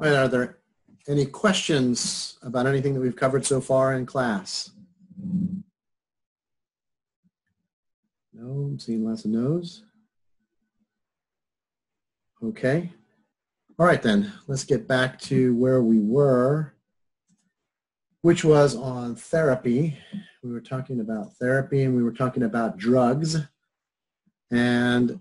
All right, are there any questions about anything that we've covered so far in class? No, I'm seeing lots of no's. Okay. All right then, let's get back to where we were, which was on therapy. We were talking about therapy and we were talking about drugs. And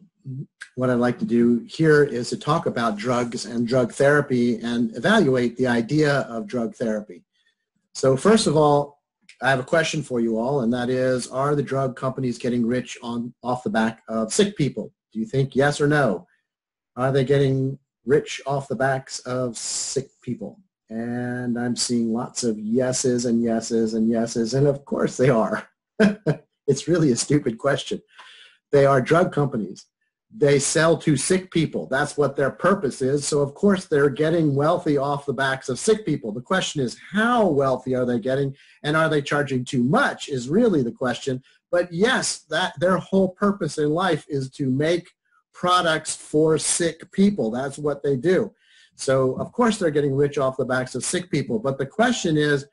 what I'd like to do here is to talk about drugs and drug therapy and evaluate the idea of drug therapy. So first of all, I have a question for you all, and that is, are the drug companies getting rich on off the back of sick people? Do you think yes or no? Are they getting rich off the backs of sick people? And I'm seeing lots of yeses and yeses and yeses, and of course they are. it's really a stupid question. They are drug companies they sell to sick people. That's what their purpose is. So of course they're getting wealthy off the backs of sick people. The question is how wealthy are they getting and are they charging too much is really the question. But yes, that their whole purpose in life is to make products for sick people. That's what they do. So of course they're getting rich off the backs of sick people. But the question is,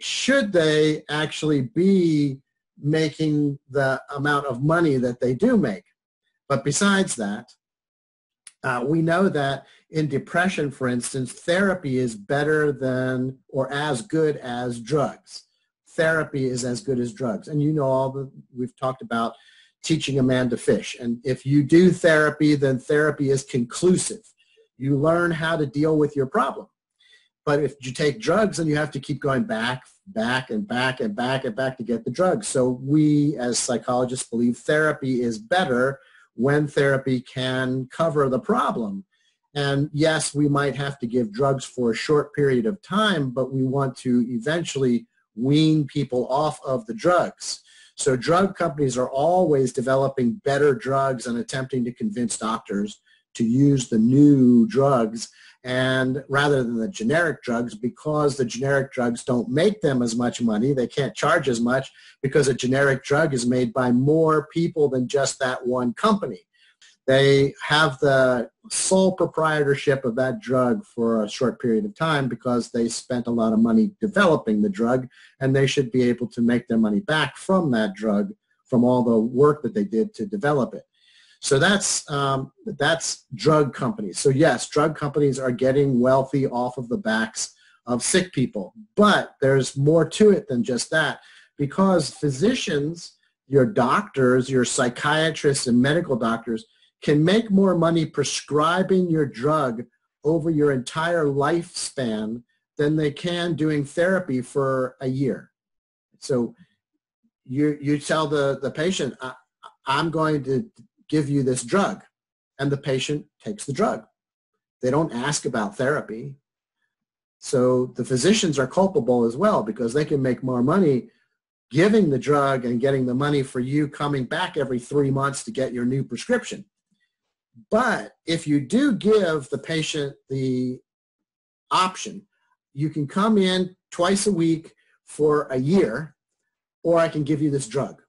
should they actually be making the amount of money that they do make? But besides that, uh, we know that in depression, for instance, therapy is better than or as good as drugs. Therapy is as good as drugs. And you know all the, we've talked about teaching a man to fish. And if you do therapy, then therapy is conclusive. You learn how to deal with your problem. But if you take drugs, then you have to keep going back, back and back and back and back to get the drugs. So we as psychologists believe therapy is better when therapy can cover the problem. And yes, we might have to give drugs for a short period of time, but we want to eventually wean people off of the drugs. So drug companies are always developing better drugs and attempting to convince doctors to use the new drugs and rather than the generic drugs because the generic drugs don't make them as much money they can't charge as much because a generic drug is made by more people than just that one company. They have the sole proprietorship of that drug for a short period of time because they spent a lot of money developing the drug and they should be able to make their money back from that drug from all the work that they did to develop it so that's um, that's drug companies. So yes, drug companies are getting wealthy off of the backs of sick people. But there's more to it than just that because physicians, your doctors, your psychiatrists and medical doctors can make more money prescribing your drug over your entire lifespan than they can doing therapy for a year. So you, you tell the, the patient, I'm going to give you this drug. And the patient takes the drug. They don't ask about therapy. So the physicians are culpable as well because they can make more money giving the drug and getting the money for you coming back every three months to get your new prescription. But if you do give the patient the option, you can come in twice a week for a year, or I can give you this drug,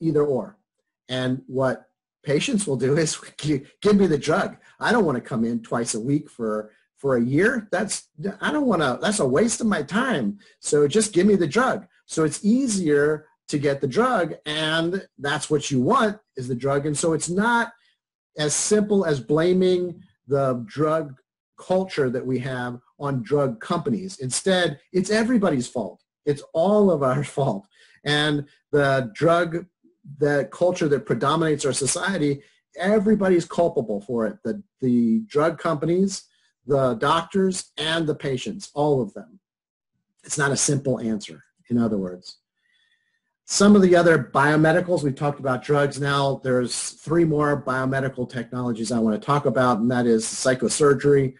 either or. And what patients will do is give me the drug. I don't want to come in twice a week for for a year. That's I don't want to. That's a waste of my time. So just give me the drug. So it's easier to get the drug, and that's what you want is the drug. And so it's not as simple as blaming the drug culture that we have on drug companies. Instead, it's everybody's fault. It's all of our fault. And the drug that culture that predominates our society, everybody's culpable for it. The, the drug companies, the doctors, and the patients, all of them. It's not a simple answer, in other words. Some of the other biomedicals, we've talked about drugs now. There's three more biomedical technologies I want to talk about, and that is psychosurgery,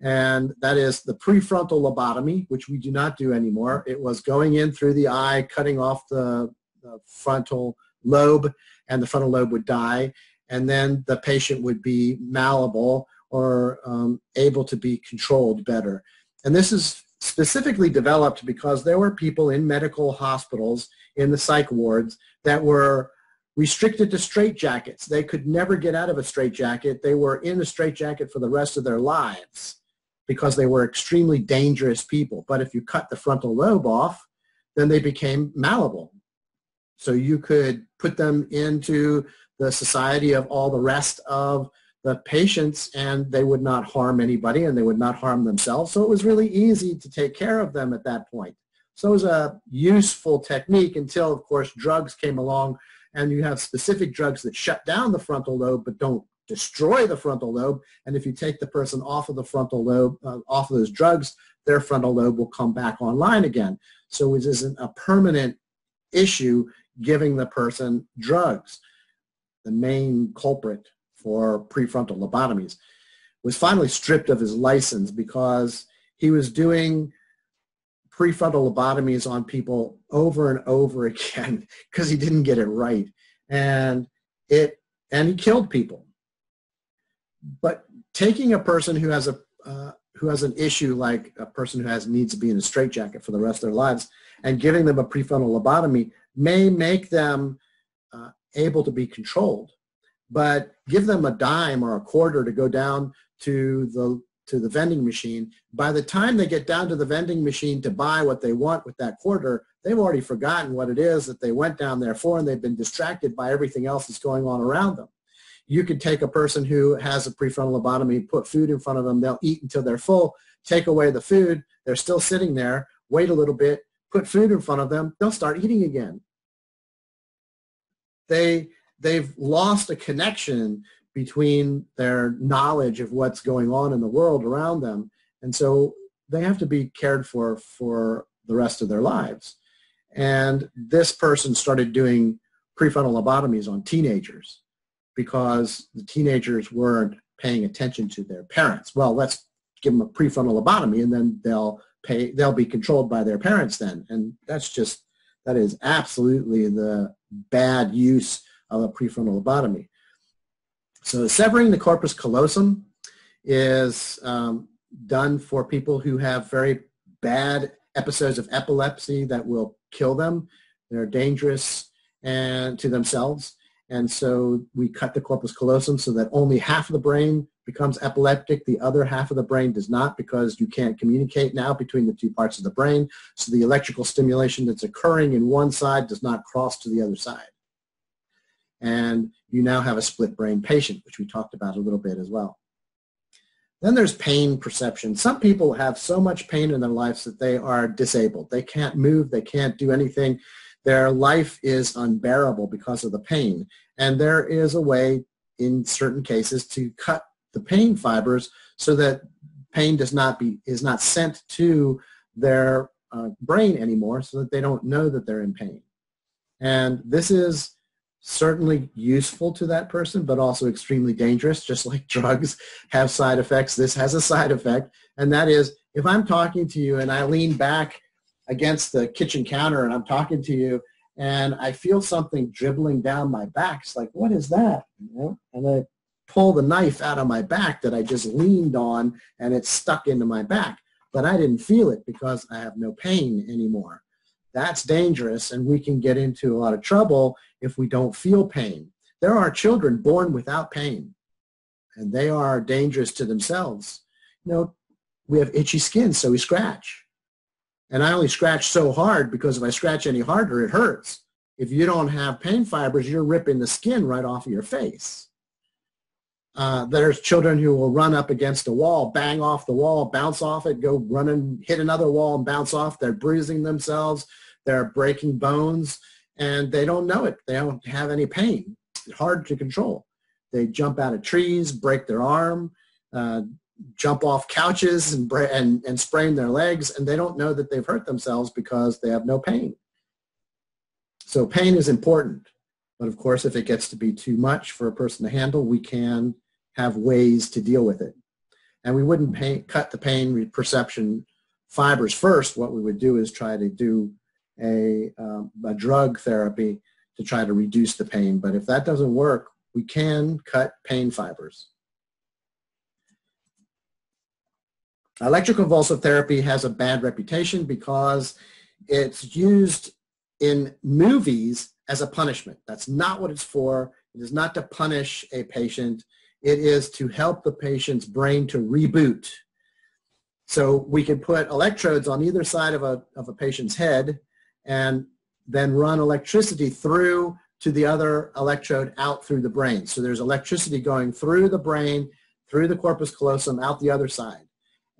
and that is the prefrontal lobotomy, which we do not do anymore. It was going in through the eye, cutting off the, the frontal lobe and the frontal lobe would die and then the patient would be malleable or um, able to be controlled better. And this is specifically developed because there were people in medical hospitals in the psych wards that were restricted to straitjackets. They could never get out of a straitjacket. They were in a straitjacket for the rest of their lives. because they were extremely dangerous people. But if you cut the frontal lobe off, then they became malleable. So you could put them into the society of all the rest of the patients and they would not harm anybody and they would not harm themselves. So it was really easy to take care of them at that point. So it was a useful technique until, of course, drugs came along and you have specific drugs that shut down the frontal lobe but don't destroy the frontal lobe. And if you take the person off of the frontal lobe, uh, off of those drugs, their frontal lobe will come back online again. So it isn't a permanent issue giving the person drugs. The main culprit for prefrontal lobotomies was finally stripped of his license because he was doing prefrontal lobotomies on people over and over again because he didn't get it right. And it and he killed people. But taking a person who has a uh, who has an issue like a person who has needs to be in a straitjacket for the rest of their lives and giving them a prefrontal lobotomy may make them uh, able to be controlled but give them a dime or a quarter to go down to the to the vending machine by the time they get down to the vending machine to buy what they want with that quarter they've already forgotten what it is that they went down there for and they've been distracted by everything else that's going on around them you could take a person who has a prefrontal lobotomy, put food in front of them, they'll eat until they're full, take away the food, they're still sitting there, wait a little bit, put food in front of them, they'll start eating again. They, they've lost a connection between their knowledge of what's going on in the world around them. And so they have to be cared for for the rest of their lives. And this person started doing prefrontal lobotomies on teenagers because the teenagers weren't paying attention to their parents. Well, let's give them a prefrontal lobotomy and then they'll pay they'll be controlled by their parents then. And that's just that is absolutely the bad use of a prefrontal lobotomy. So severing the corpus callosum is um, done for people who have very bad episodes of epilepsy that will kill them. They're dangerous and to themselves. And so we cut the corpus callosum so that only half of the brain becomes epileptic. The other half of the brain does not because you can't communicate now between the two parts of the brain. So the electrical stimulation that's occurring in one side does not cross to the other side. And you now have a split brain patient, which we talked about a little bit as well. Then there's pain perception. Some people have so much pain in their lives that they are disabled. They can't move. They can't do anything. Their life is unbearable because of the pain. And there is a way in certain cases to cut the pain fibers so that pain does not be is not sent to their uh, brain anymore so that they don't know that they're in pain. And this is certainly useful to that person, but also extremely dangerous, just like drugs have side effects. This has a side effect, and that is if I'm talking to you and I lean back against the kitchen counter and I'm talking to you and I feel something dribbling down my back. It's like, what is that? You know? And I pull the knife out of my back that I just leaned on and it's stuck into my back. But I didn't feel it because I have no pain anymore. That's dangerous and we can get into a lot of trouble if we don't feel pain. There are children born without pain and they are dangerous to themselves. You know, we have itchy skin, so we scratch. And I only scratch so hard because if I scratch any harder, it hurts. If you don't have pain fibers, you're ripping the skin right off of your face. Uh, there's children who will run up against a wall, bang off the wall, bounce off it, go run and hit another wall and bounce off. They're bruising themselves. They're breaking bones and they don't know it. They don't have any pain. It's hard to control. They jump out of trees, break their arm, uh, jump off couches and, and, and sprain their legs, and they don't know that they've hurt themselves because they have no pain. So pain is important. But of course, if it gets to be too much for a person to handle, we can have ways to deal with it. And we wouldn't cut the pain perception fibers first. What we would do is try to do a, um, a drug therapy to try to reduce the pain. But if that doesn't work, we can cut pain fibers. Electroconvulsive therapy has a bad reputation because it's used in movies as a punishment. That's not what it's for. It is not to punish a patient. It is to help the patient's brain to reboot. So we can put electrodes on either side of a, of a patient's head and then run electricity through to the other electrode out through the brain. So there's electricity going through the brain, through the corpus callosum, out the other side.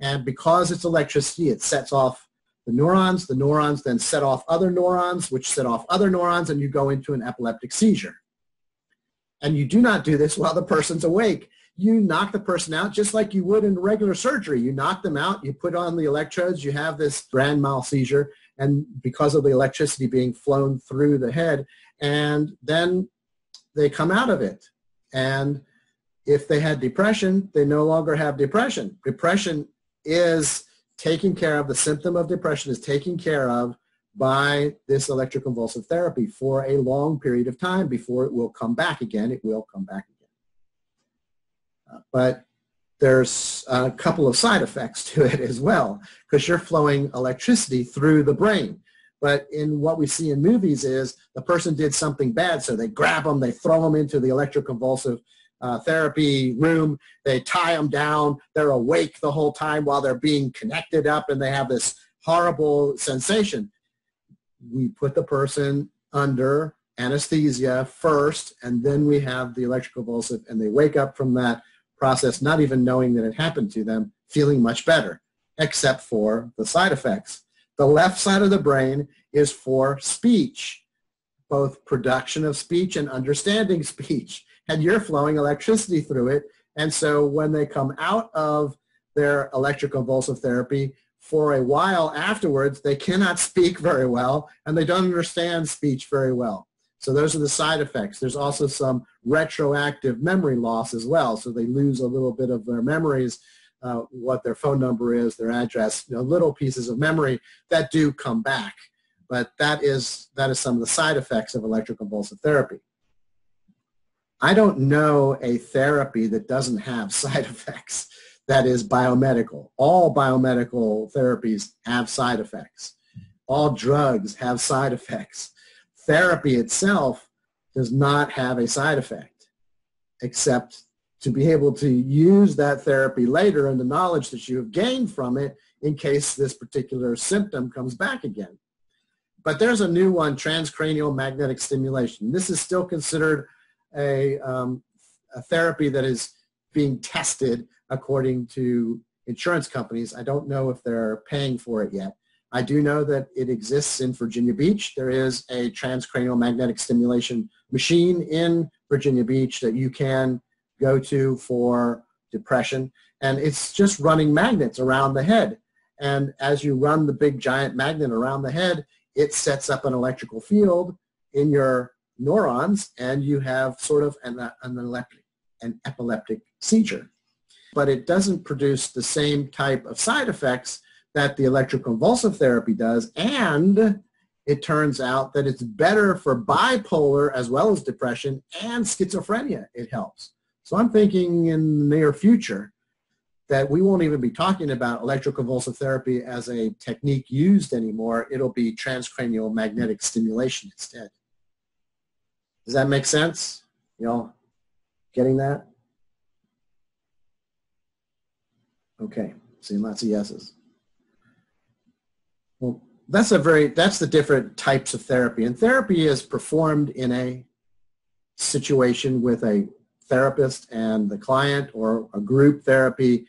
And because it's electricity, it sets off the neurons. The neurons then set off other neurons, which set off other neurons, and you go into an epileptic seizure. And you do not do this while the person's awake. You knock the person out just like you would in regular surgery. You knock them out, you put on the electrodes, you have this grand mal seizure, and because of the electricity being flown through the head, and then they come out of it. And if they had depression, they no longer have depression. Depression is taken care of, the symptom of depression is taken care of by this electroconvulsive therapy for a long period of time before it will come back again. It will come back again. Uh, but there's a couple of side effects to it as well because you're flowing electricity through the brain. But in what we see in movies is the person did something bad, so they grab them, they throw them into the electroconvulsive uh, therapy room. They tie them down. They're awake the whole time while they're being connected up and they have this horrible sensation. We put the person under anesthesia first and then we have the electrical electroconvulsive and they wake up from that process not even knowing that it happened to them, feeling much better, except for the side effects. The left side of the brain is for speech, both production of speech and understanding speech and you're flowing electricity through it. And so when they come out of their electroconvulsive therapy, for a while afterwards, they cannot speak very well and they don't understand speech very well. So those are the side effects. There's also some retroactive memory loss as well. So they lose a little bit of their memories, uh, what their phone number is, their address, you know, little pieces of memory that do come back. But that is, that is some of the side effects of electroconvulsive therapy. I don't know a therapy that doesn't have side effects that is biomedical. All biomedical therapies have side effects. All drugs have side effects. Therapy itself does not have a side effect except to be able to use that therapy later and the knowledge that you have gained from it in case this particular symptom comes back again. But there's a new one, transcranial magnetic stimulation. This is still considered a, um, a therapy that is being tested according to insurance companies. I don't know if they're paying for it yet. I do know that it exists in Virginia Beach. There is a transcranial magnetic stimulation machine in Virginia Beach that you can go to for depression. And it's just running magnets around the head. And as you run the big giant magnet around the head, it sets up an electrical field in your neurons and you have sort of an, an, electric, an epileptic seizure. But it doesn't produce the same type of side effects that the electroconvulsive therapy does. And it turns out that it's better for bipolar as well as depression and schizophrenia. It helps. So I'm thinking in the near future that we won't even be talking about electroconvulsive therapy as a technique used anymore. It'll be transcranial magnetic stimulation instead. Does that make sense? Y'all getting that? Okay, seeing lots of yeses. Well, that's a very, that's the different types of therapy. And therapy is performed in a situation with a therapist and the client or a group therapy.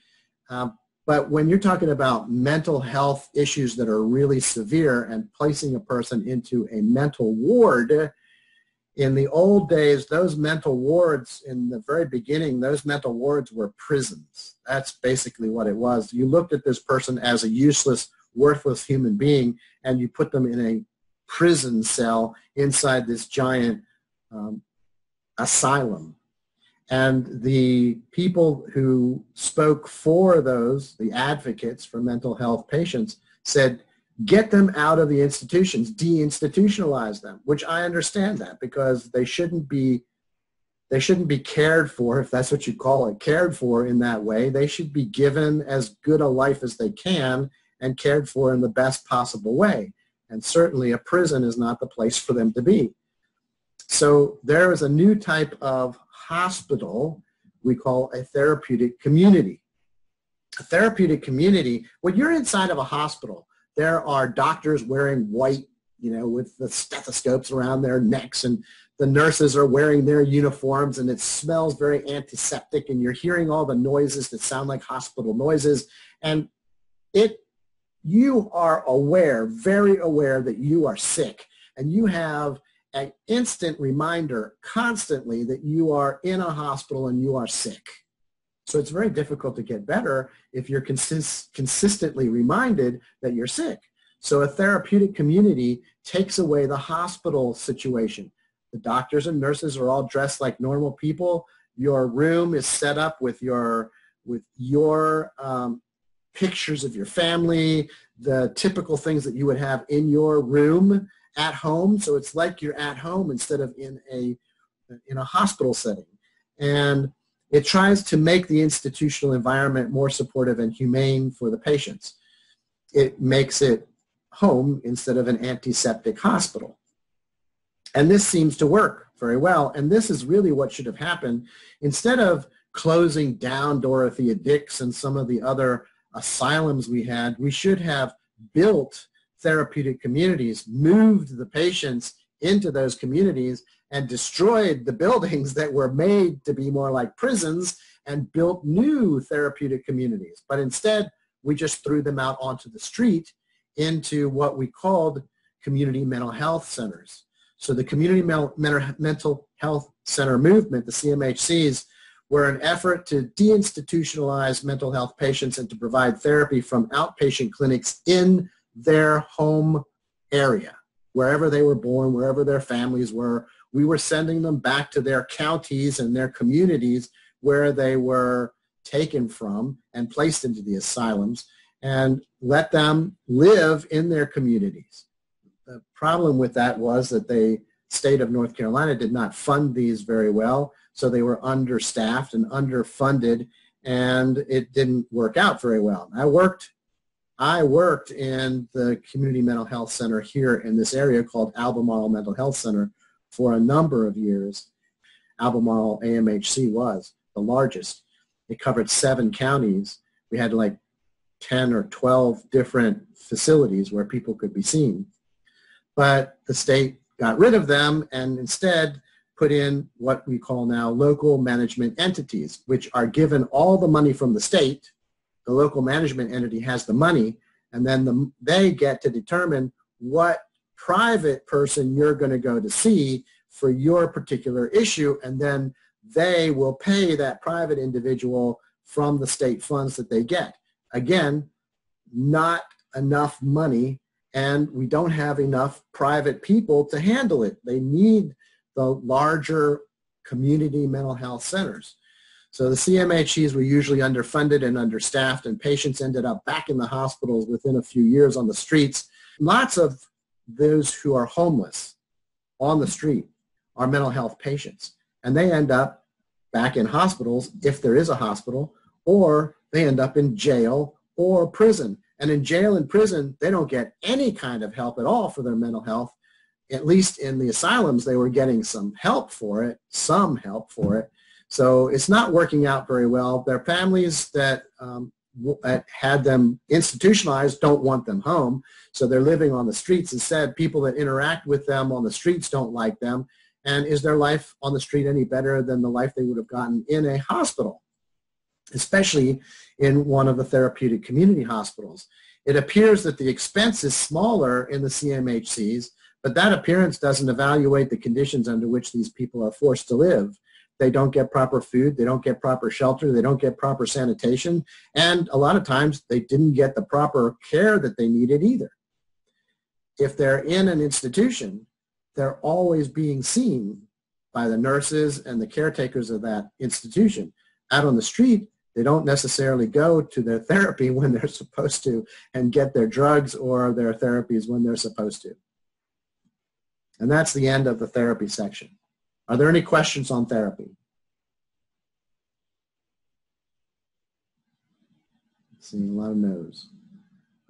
Um, but when you're talking about mental health issues that are really severe and placing a person into a mental ward, in the old days, those mental wards in the very beginning, those mental wards were prisons. That's basically what it was. You looked at this person as a useless, worthless human being, and you put them in a prison cell inside this giant um, asylum. And the people who spoke for those, the advocates for mental health patients, said get them out of the institutions, deinstitutionalize them, which I understand that because they shouldn't be they shouldn't be cared for, if that's what you call it, cared for in that way. They should be given as good a life as they can and cared for in the best possible way. And certainly a prison is not the place for them to be. So there is a new type of hospital we call a therapeutic community. a therapeutic community, when you're inside of a hospital, there are doctors wearing white, you know, with the stethoscopes around their necks and the nurses are wearing their uniforms and it smells very antiseptic and you're hearing all the noises that sound like hospital noises. And it you are aware very aware that you are sick and you have an instant reminder constantly that you are in a hospital and you are sick so it's very difficult to get better if you're consist- consistently reminded that you're sick. So a therapeutic community takes away the hospital situation. The doctors and nurses are all dressed like normal people. Your room is set up with your with your um, pictures of your family, the typical things that you would have in your room at home. So it's like you're at home instead of in a in a hospital setting. And it tries to make the institutional environment more supportive and humane for the patients. It makes it home instead of an antiseptic hospital. And this seems to work very well. And this is really what should have happened. Instead of closing down Dorothea Dix and some of the other asylums we had, we should have built therapeutic communities, moved the patients into those communities and destroyed the buildings that were made to be more like prisons and built new therapeutic communities. But instead, we just threw them out onto the street into what we called community mental health centers. So the community mental health center movement, the CMHCs, were an effort to deinstitutionalize mental health patients and to provide therapy from outpatient clinics in their home area, wherever they were born, wherever their families were, we were sending them back to their counties and their communities where they were taken from and placed into the asylums and let them live in their communities. The problem with that was that the state of North Carolina did not fund these very well, so they were understaffed and underfunded, and it didn't work out very well. I worked I worked in the community mental health center here in this area called Albemarle Mental Health Center for a number of years. Albemarle AMHC was the largest. It covered seven counties. We had like 10 or 12 different facilities where people could be seen. But the state got rid of them and instead put in what we call now local management entities, which are given all the money from the state. The local management entity has the money, and then the, they get to determine what private person you're going to go to see for your particular issue, and then they will pay that private individual from the state funds that they get. Again, not enough money, and we don't have enough private people to handle it. They need the larger community mental health centers. So the CMHCs were usually underfunded and understaffed, and patients ended up back in the hospitals within a few years on the streets. Lots of those who are homeless on the street are mental health patients. And they end up back in hospitals, if there is a hospital, or they end up in jail or prison. And in jail and prison, they don't get any kind of help at all for their mental health. At least in the asylums, they were getting some help for it, some help for it. So it's not working out very well. Their families that um, had them institutionalized don't want them home. So they're living on the streets instead. People that interact with them on the streets don't like them. And is their life on the street any better than the life they would have gotten in a hospital, especially in one of the therapeutic community hospitals? It appears that the expense is smaller in the CMHCs, but that appearance doesn't evaluate the conditions under which these people are forced to live they don't get proper food, they don't get proper shelter, they don't get proper sanitation, and a lot of times they didn't get the proper care that they needed either. If they're in an institution, they're always being seen by the nurses and the caretakers of that institution. Out on the street, they don't necessarily go to their therapy when they're supposed to and get their drugs or their therapies when they're supposed to. And that's the end of the therapy section. Are there any questions on therapy? Seeing a lot of no's.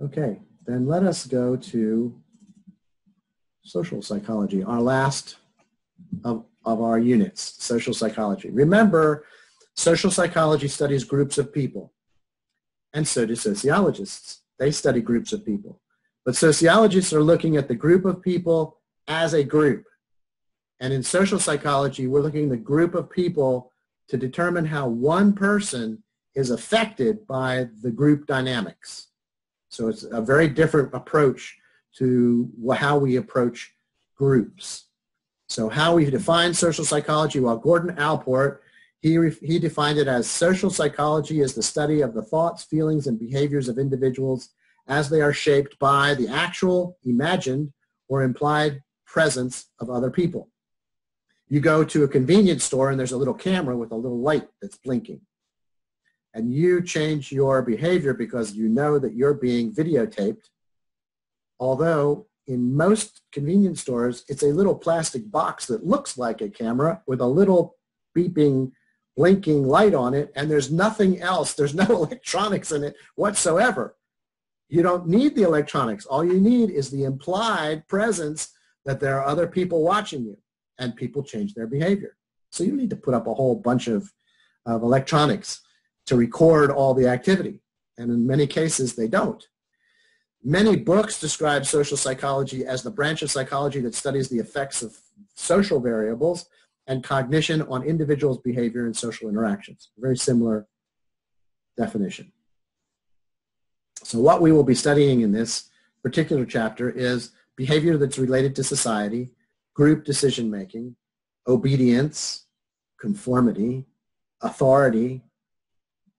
Okay, then let us go to social psychology, our last of, of our units, social psychology. Remember, social psychology studies groups of people. and so do sociologists. They study groups of people. But sociologists are looking at the group of people as a group. And in social psychology, we're looking at the group of people to determine how one person is affected by the group dynamics. So it's a very different approach to how we approach groups. So how we define social psychology, well, Gordon Allport, he, he defined it as social psychology is the study of the thoughts, feelings, and behaviors of individuals as they are shaped by the actual, imagined, or implied presence of other people. You go to a convenience store and there's a little camera with a little light that's blinking. And you change your behavior because you know that you're being videotaped. Although in most convenience stores, it's a little plastic box that looks like a camera with a little beeping, blinking light on it, and there's nothing else. There's no electronics in it whatsoever. You don't need the electronics. All you need is the implied presence that there are other people watching you and people change their behavior. So you need to put up a whole bunch of, of electronics to record all the activity. And in many cases, they don't. Many books describe social psychology as the branch of psychology that studies the effects of social variables and cognition on individuals' behavior and social interactions. Very similar definition. So what we will be studying in this particular chapter is behavior that's related to society, group decision making, obedience, conformity, authority,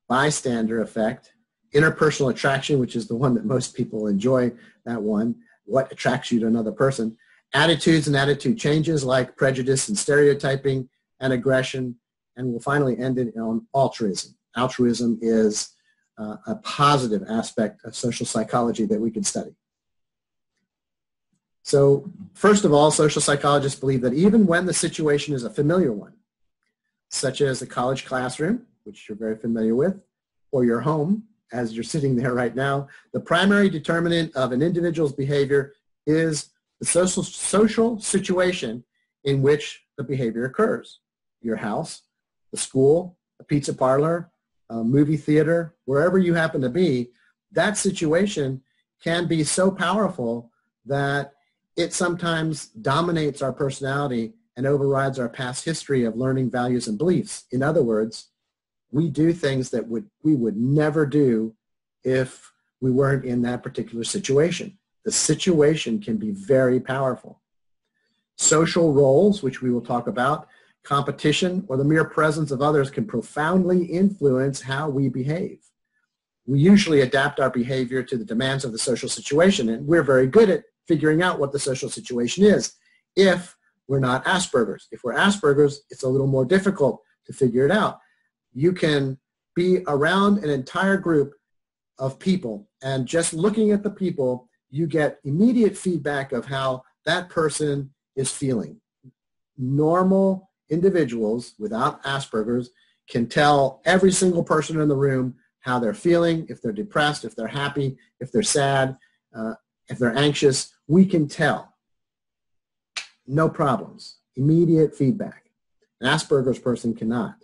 bystander effect, interpersonal attraction, which is the one that most people enjoy, that one, what attracts you to another person, attitudes and attitude changes like prejudice and stereotyping and aggression, and we'll finally end it on altruism. Altruism is uh, a positive aspect of social psychology that we can study. So first of all, social psychologists believe that even when the situation is a familiar one, such as a college classroom, which you're very familiar with, or your home, as you're sitting there right now, the primary determinant of an individual's behavior is the social, social situation in which the behavior occurs. Your house, the school, a pizza parlor, a movie theater, wherever you happen to be, that situation can be so powerful that it sometimes dominates our personality and overrides our past history of learning values and beliefs. In other words, we do things that would we would never do if we weren't in that particular situation. The situation can be very powerful. Social roles, which we will talk about, competition, or the mere presence of others can profoundly influence how we behave. We usually adapt our behavior to the demands of the social situation, and we're very good at figuring out what the social situation is if we're not Asperger's. If we're Asperger's, it's a little more difficult to figure it out. You can be around an entire group of people and just looking at the people, you get immediate feedback of how that person is feeling. Normal individuals without Asperger's can tell every single person in the room how they're feeling, if they're depressed, if they're happy, if they're sad, uh, if they're anxious, we can tell. No problems. Immediate feedback. An Asperger's person cannot.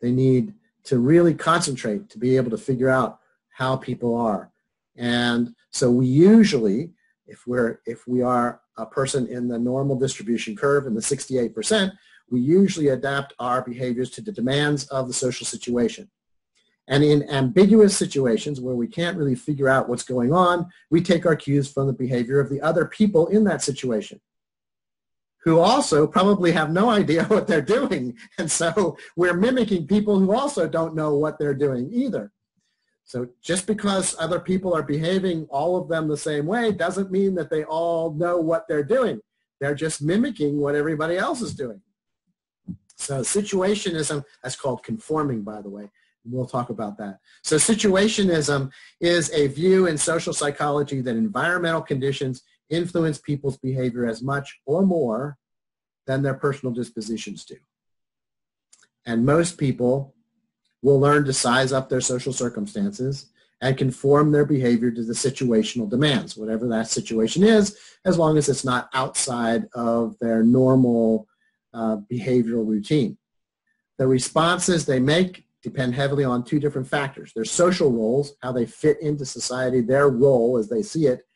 They need to really concentrate to be able to figure out how people are. And so we usually, if we're if we are a person in the normal distribution curve in the 68%, we usually adapt our behaviors to the demands of the social situation. And in ambiguous situations where we can't really figure out what's going on, we take our cues from the behavior of the other people in that situation who also probably have no idea what they're doing. And so we're mimicking people who also don't know what they're doing either. So just because other people are behaving all of them the same way doesn't mean that they all know what they're doing. They're just mimicking what everybody else is doing. So situationism, um, that's called conforming, by the way. We'll talk about that. So situationism is a view in social psychology that environmental conditions influence people's behavior as much or more than their personal dispositions do. And most people will learn to size up their social circumstances and conform their behavior to the situational demands, whatever that situation is, as long as it's not outside of their normal uh, behavioral routine. The responses they make depend heavily on two different factors. Their social roles, how they fit into society, their role as they see it,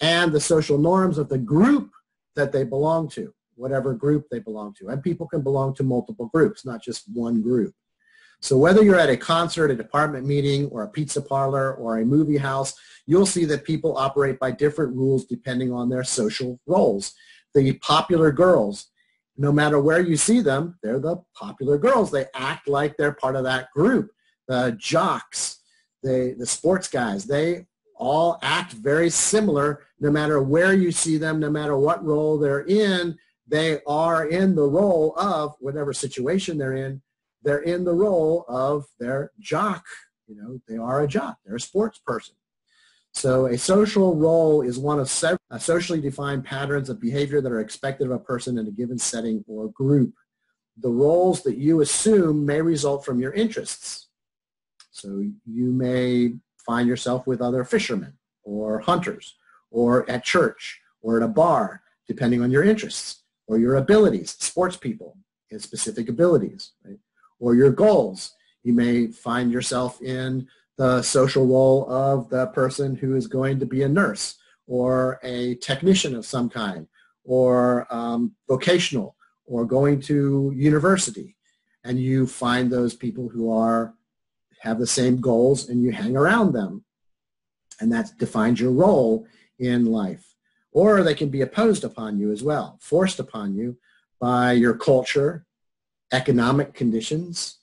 and the social norms of the group that they belong to, whatever group they belong to. And people can belong to multiple groups, not just one group. So whether you're at a concert, a department meeting, or a pizza parlor, or a movie house, you'll see that people operate by different rules depending on their social roles. The popular girls, no matter where you see them, they're the popular girls. They act like they're part of that group. The jocks, the, the sports guys, they all act very similar no matter where you see them, no matter what role they're in. They are in the role of whatever situation they're in they're in the role of their jock. You know, they are a jock. They're a sports person. So a social role is one of several uh, socially defined patterns of behavior that are expected of a person in a given setting or group. The roles that you assume may result from your interests. So you may find yourself with other fishermen or hunters or at church or at a bar, depending on your interests or your abilities, sports people and specific abilities. Right? or your goals. You may find yourself in the social role of the person who is going to be a nurse or a technician of some kind or um, vocational or going to university. And you find those people who are have the same goals and you hang around them. And that defines your role in life. Or they can be opposed upon you as well, forced upon you by your culture, economic conditions,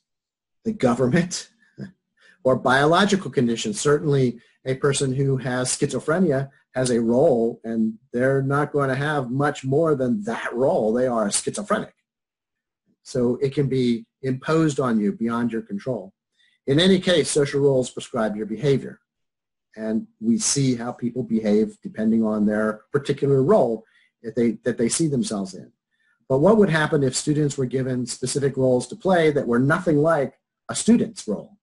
the government, or biological conditions. Certainly a person who has schizophrenia has a role and they're not going to have much more than that role. They are schizophrenic. So it can be imposed on you beyond your control. In any case, social roles prescribe your behavior. And we see how people behave depending on their particular role that they, that they see themselves in. But what would happen if students were given specific roles to play that were nothing like a student's role?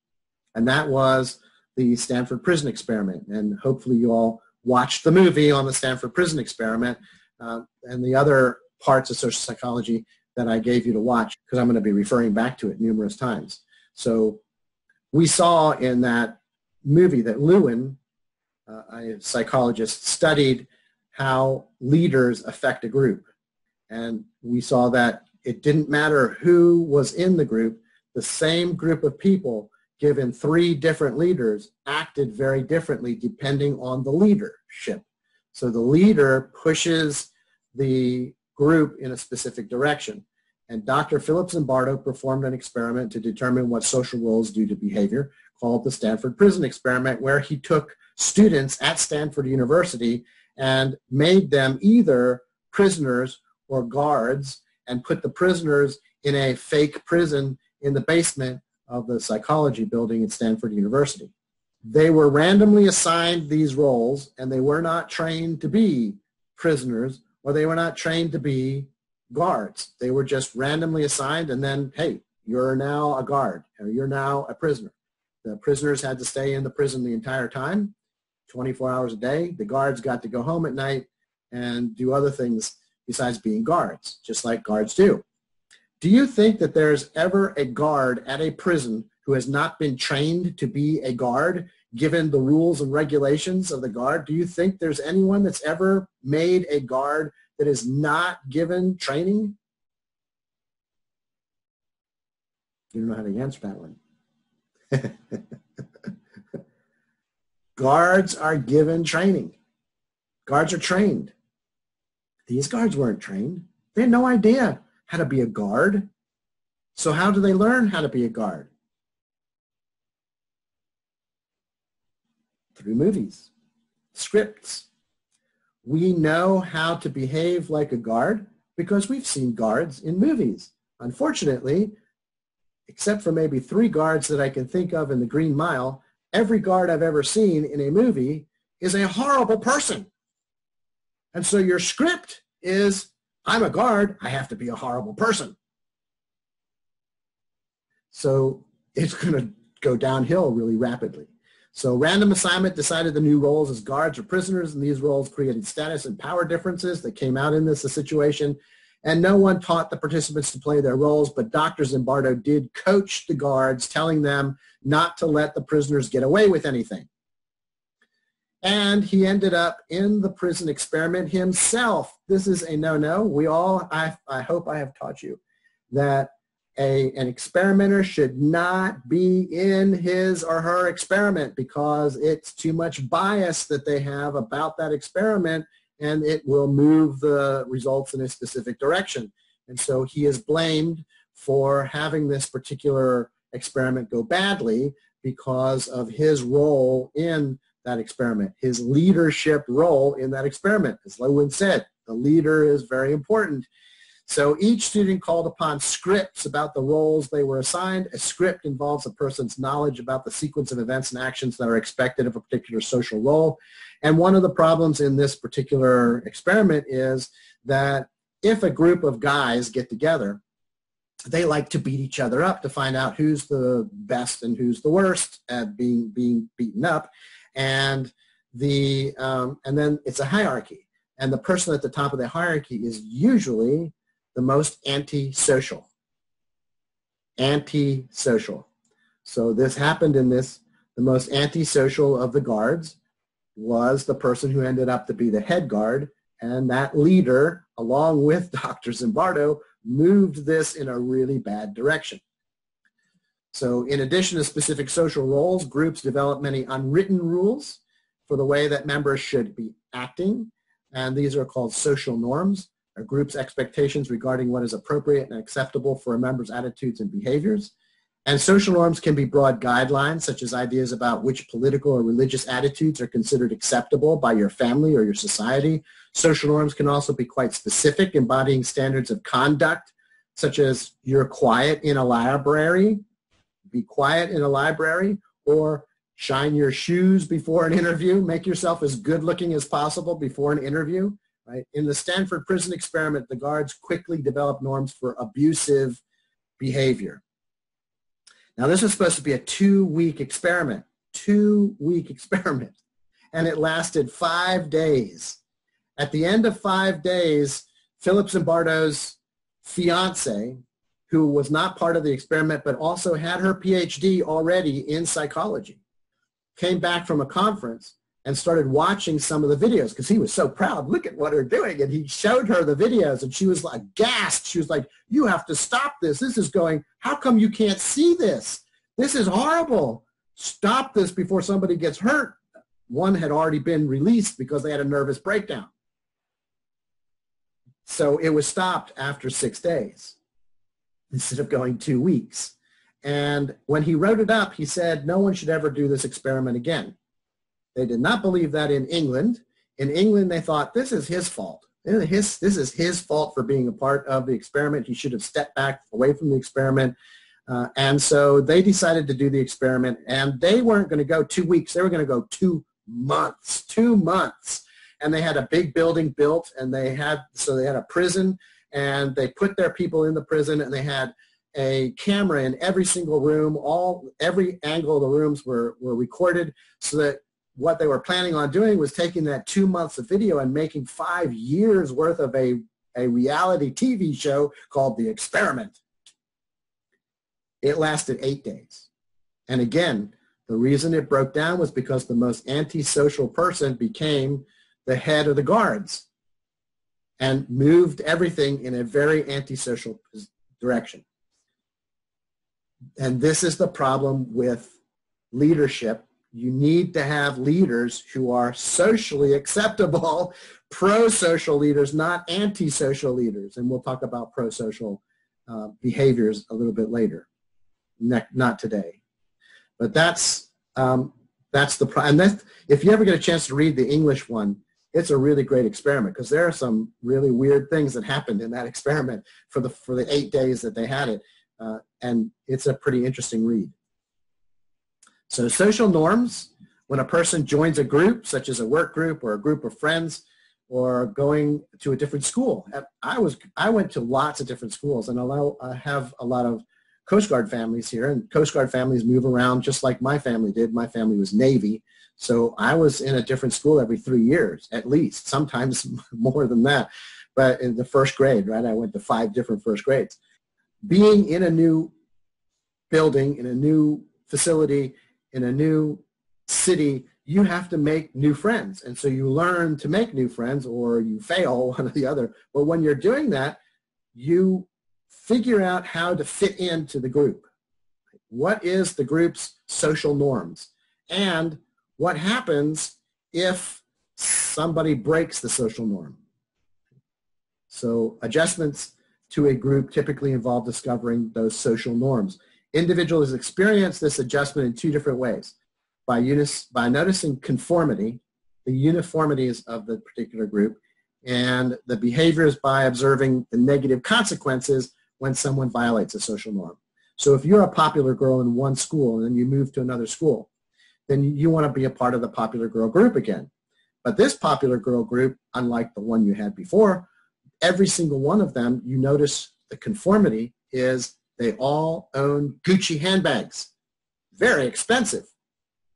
And that was the Stanford Prison Experiment. And hopefully you all watched the movie on the Stanford Prison Experiment uh, and the other parts of social psychology that I gave you to watch because I'm going to be referring back to it numerous times. So we saw in that movie that Lewin, uh, a psychologist, studied how leaders affect a group. And we saw that it didn't matter who was in the group, the same group of people given three different leaders acted very differently depending on the leadership. So the leader pushes the group in a specific direction. And Dr. Philip Zimbardo performed an experiment to determine what social roles do to behavior called the Stanford Prison Experiment, where he took students at Stanford University and made them either prisoners or guards and put the prisoners in a fake prison in the basement of the psychology building at Stanford University. They were randomly assigned these roles and they were not trained to be prisoners or they were not trained to be guards. They were just randomly assigned and then, hey, you're now a guard or you're now a prisoner. The prisoners had to stay in the prison the entire time, 24 hours a day. The guards got to go home at night and do other things besides being guards, just like guards do. Do you think that there's ever a guard at a prison who has not been trained to be a guard, given the rules and regulations of the guard? Do you think there's anyone that's ever made a guard that is not given training? You don't know how to answer that one. Guards are given training. Guards are trained. These guards weren't trained. They had no idea how to be a guard. So how do they learn how to be a guard? Through movies, scripts. We know how to behave like a guard because we've seen guards in movies. Unfortunately, except for maybe three guards that I can think of in the Green Mile, every guard I've ever seen in a movie is a horrible person. And so your script is, I'm a guard, I have to be a horrible person. So it's going to go downhill really rapidly. So random assignment decided the new roles as guards or prisoners, and these roles created status and power differences that came out in this situation. and no one taught the participants to play their roles, but Dr. Zimbardo did coach the guards, telling them not to let the prisoners get away with anything. And he ended up in the prison experiment himself. This is a no-no. We all, I, I hope I have taught you that a, an experimenter should not be in his or her experiment because it's too much bias that they have about that experiment and it will move the results in a specific direction. And so he is blamed for having this particular experiment go badly because of his role in that experiment, his leadership role in that experiment. As Lewin said, the leader is very important. So each student called upon scripts about the roles they were assigned. A script involves a person's knowledge about the sequence of events and actions that are expected of a particular social role. And one of the problems in this particular experiment is that if a group of guys get together, they like to beat each other up to find out who's the best and who's the worst at being being beaten up, and the um, and then it's a hierarchy, and the person at the top of the hierarchy is usually the most antisocial. Antisocial. So this happened in this. The most antisocial of the guards was the person who ended up to be the head guard, and that leader, along with Dr. Zimbardo, moved this in a really bad direction. So in addition to specific social roles, groups develop many unwritten rules for the way that members should be acting, and these are called social norms. A group's expectations regarding what is appropriate and acceptable for a member's attitudes and behaviors. And social norms can be broad guidelines, such as ideas about which political or religious attitudes are considered acceptable by your family or your society. Social norms can also be quite specific, embodying standards of conduct, such as you're quiet in a library, be quiet in a library, or shine your shoes before an interview, make yourself as good looking as possible before an interview. Right? In the Stanford prison experiment, the guards quickly developed norms for abusive behavior. Now this was supposed to be a two-week experiment, two-week experiment, and it lasted five days. At the end of five days, Philip Zimbardo's fiance, who was not part of the experiment but also had her PhD already in psychology, came back from a conference and started watching some of the videos because he was so proud. Look at what they're doing. And he showed her the videos and she was like gasped. She was like, you have to stop this. This is going, how come you can't see this? This is horrible. Stop this before somebody gets hurt. One had already been released because they had a nervous breakdown. So it was stopped after six days instead of going two weeks. And when he wrote it up, he said, no one should ever do this experiment again. They did not believe that in England. In England, they thought this is his fault. His, this is his fault for being a part of the experiment. He should have stepped back away from the experiment. Uh, and so they decided to do the experiment. And they weren't going to go two weeks. They were going to go two months, two months. And they had a big building built. And they had, so they had a prison. And they put their people in the prison. And they had a camera in every single room. All every angle of the rooms were, were recorded so that what they were planning on doing was taking that two months of video and making five years worth of a, a reality TV show called The Experiment. It lasted eight days. And again, the reason it broke down was because the most antisocial person became the head of the guards and moved everything in a very antisocial direction. And this is the problem with leadership you need to have leaders who are socially acceptable, pro-social leaders, not anti-social leaders. And we'll talk about pro-social uh, behaviors a little bit later, ne- not today. But that's, um, that's the, and that's, if you ever get a chance to read the English one, it's a really great experiment because there are some really weird things that happened in that experiment for the, for the eight days that they had it. Uh, and it's a pretty interesting read. So social norms, when a person joins a group, such as a work group or a group of friends, or going to a different school. I was I went to lots of different schools, and I have a lot of Coast Guard families here, and Coast Guard families move around just like my family did. My family was Navy, so I was in a different school every three years at least, sometimes more than that. but in the first grade, right? I went to five different first grades. Being in a new building, in a new facility, in a new city, you have to make new friends. And so you learn to make new friends or you fail one or the other. But when you're doing that, you figure out how to fit into the group. What is the group's social norms? And what happens if somebody breaks the social norm? So adjustments to a group typically involve discovering those social norms. Individuals experience this adjustment in two different ways. By, unis, by noticing conformity, the uniformities of the particular group, and the behaviors by observing the negative consequences when someone violates a social norm. So if you're a popular girl in one school and then you move to another school, then you want to be a part of the popular girl group again. But this popular girl group, unlike the one you had before, every single one of them, you notice the conformity is they all own Gucci handbags. Very expensive.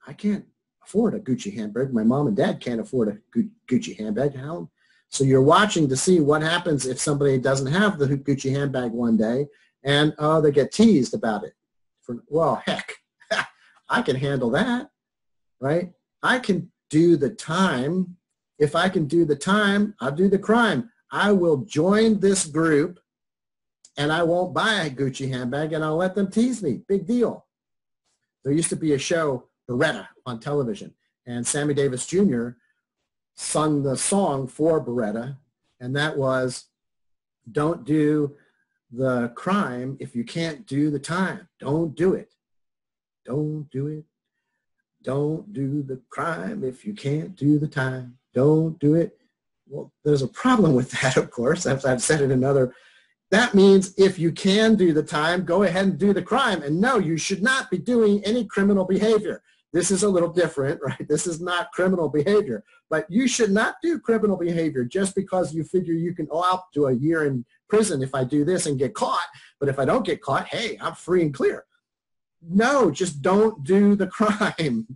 I can't afford a Gucci handbag. My mom and dad can't afford a Gucci handbag. How? So you're watching to see what happens if somebody doesn't have the Gucci handbag one day and oh, they get teased about it. For, well, heck, I can handle that, right? I can do the time. If I can do the time, I'll do the crime. I will join this group and I won't buy a Gucci handbag and I'll let them tease me. Big deal. There used to be a show, Baretta, on television, and Sammy Davis Jr. sung the song for Baretta, and that was, don't do the crime if you can't do the time. Don't do it. Don't do it. Don't do the crime if you can't do the time. Don't do it. Well, there's a problem with that, of course, as I've said it in other. That means if you can do the time, go ahead and do the crime. And no, you should not be doing any criminal behavior. This is a little different, right? This is not criminal behavior. But you should not do criminal behavior just because you figure you can, oh, I'll do a year in prison if I do this and get caught. But if I don't get caught, hey, I'm free and clear. No, just don't do the crime.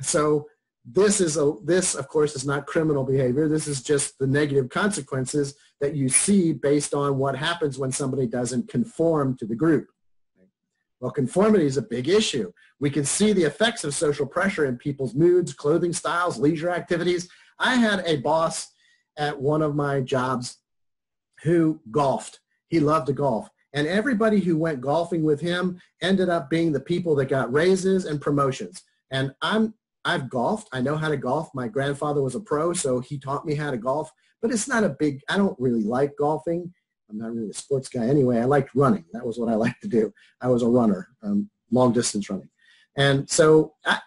So this is a this of course is not criminal behavior. This is just the negative consequences that you see based on what happens when somebody doesn't conform to the group. Well conformity is a big issue. We can see the effects of social pressure in people's moods clothing styles leisure activities. I had a boss at one of my jobs who golfed. He loved to golf and everybody who went golfing with him ended up being the people that got raises and promotions and i'm I've golfed. I know how to golf. My grandfather was a pro, so he taught me how to golf. But it's not a big, I don't really like golfing. I'm not really a sports guy anyway. I liked running. That was what I liked to do. I was a runner, um, long distance running. And so I,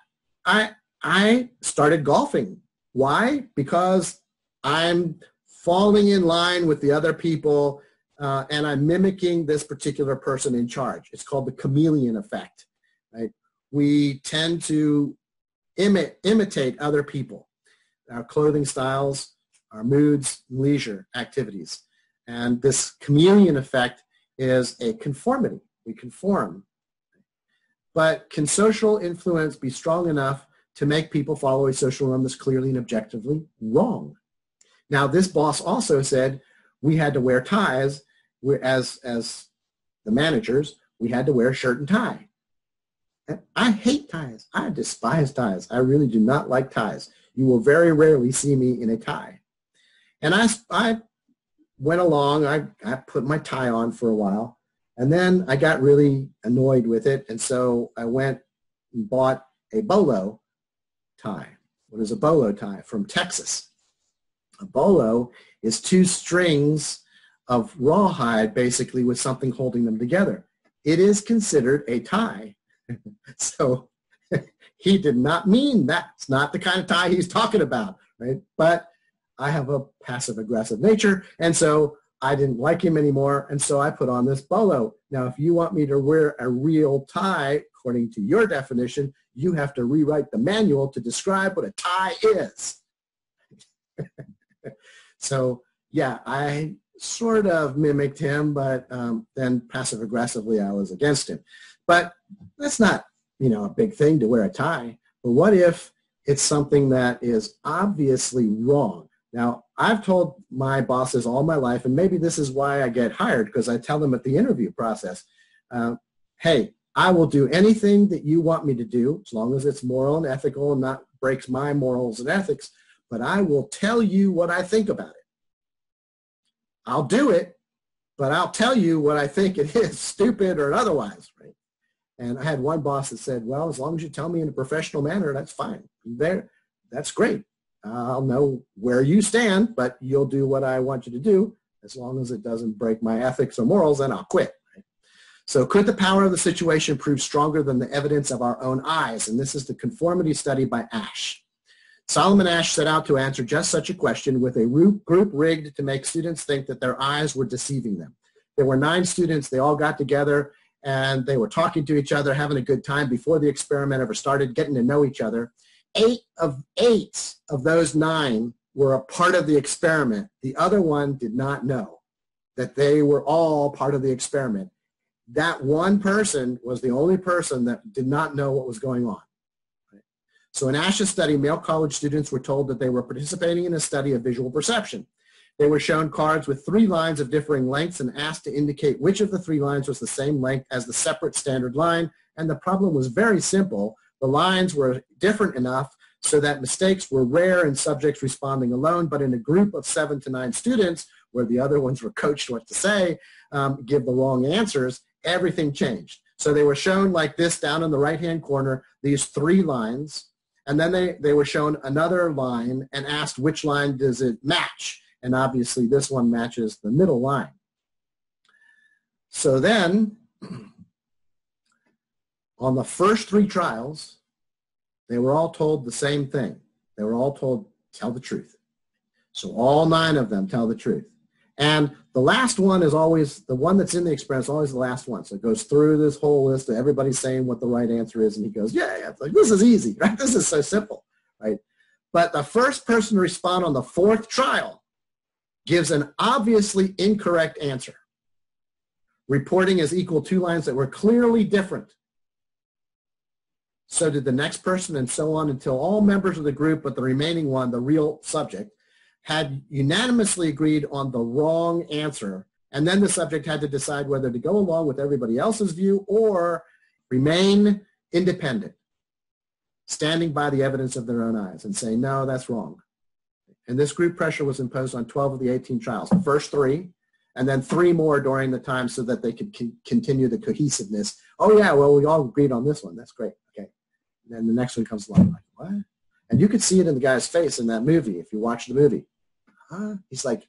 I, I started golfing. Why? Because I'm falling in line with the other people uh, and I'm mimicking this particular person in charge. It's called the chameleon effect. Right? We tend to imi- imitate other people, our clothing styles, our moods, leisure activities. And this chameleon effect is a conformity. We conform. But can social influence be strong enough to make people follow a social norm that's clearly and objectively wrong? Now, this boss also said we had to wear ties. As, as the managers, we had to wear shirt and tie. I hate ties. I despise ties. I really do not like ties. You will very rarely see me in a tie. And I, I went along. I, I put my tie on for a while. And then I got really annoyed with it. And so I went and bought a bolo tie. What is a bolo tie? From Texas. A bolo is two strings of rawhide basically with something holding them together. It is considered a tie so he did not mean that. It's not the kind of tie he's talking about, right? But I have a passive aggressive nature, and so I didn't like him anymore, and so I put on this bolo. Now, if you want me to wear a real tie, according to your definition, you have to rewrite the manual to describe what a tie is. so, yeah, I sort of mimicked him, but um, then passive aggressively I was against him. But that's not, you know, a big thing to wear a tie. But what if it's something that is obviously wrong? Now, I've told my bosses all my life, and maybe this is why I get hired, because I tell them at the interview process, uh, hey, I will do anything that you want me to do, as long as it's moral and ethical and not breaks my morals and ethics, but I will tell you what I think about it. I'll do it, but I'll tell you what I think it is, stupid or otherwise, right? And I had one boss that said, well, as long as you tell me in a professional manner, that's fine. There, that's great. I'll know where you stand, but you'll do what I want you to do. As long as it doesn't break my ethics or morals, then I'll quit. So could the power of the situation prove stronger than the evidence of our own eyes? And this is the conformity study by Asch. Solomon Asch set out to answer just such a question with a group rigged to make students think that their eyes were deceiving them. There were nine students. They all got together and they were talking to each other, having a good time before the experiment ever started, getting to know each other. Eight of eight of those nine were a part of the experiment. The other one did not know that they were all part of the experiment. That one person was the only person that did not know what was going on. So in Asch's study, male college students were told that they were participating in a study of visual perception. They were shown cards with three lines of differing lengths and asked to indicate which of the three lines was the same length as the separate standard line. And the problem was very simple. The lines were different enough so that mistakes were rare in subjects responding alone, but in a group of seven to nine students, where the other ones were coached what to say, um, give the wrong answers, everything changed. So they were shown like this down in the right-hand corner, these three lines, and then they, they were shown another line and asked which line does it match. And obviously this one matches the middle line. So then, on the first three trials, they were all told the same thing. They were all told, tell the truth. So all nine of them tell the truth. And the last one is always, the one that's in the experiment always the last one. So it goes through this whole list of everybody saying what the right answer is. And he goes, yeah, yeah like, this is easy, right? This is so simple, right? But the first person to respond on the fourth trial gives an obviously incorrect answer, reporting as equal two lines that were clearly different. So did the next person and so on until all members of the group, but the remaining one, the real subject, had unanimously agreed on the wrong answer. And then the subject had to decide whether to go along with everybody else's view or remain independent, standing by the evidence of their own eyes and saying, no, that's wrong. And this group pressure was imposed on 12 of the 18 trials, the first three, and then three more during the time so that they could continue the cohesiveness. Oh yeah, well, we all agreed on this one. That's great. Okay. And then the next one comes along like, what? And you could see it in the guy's face in that movie if you watch the movie huh? He's like,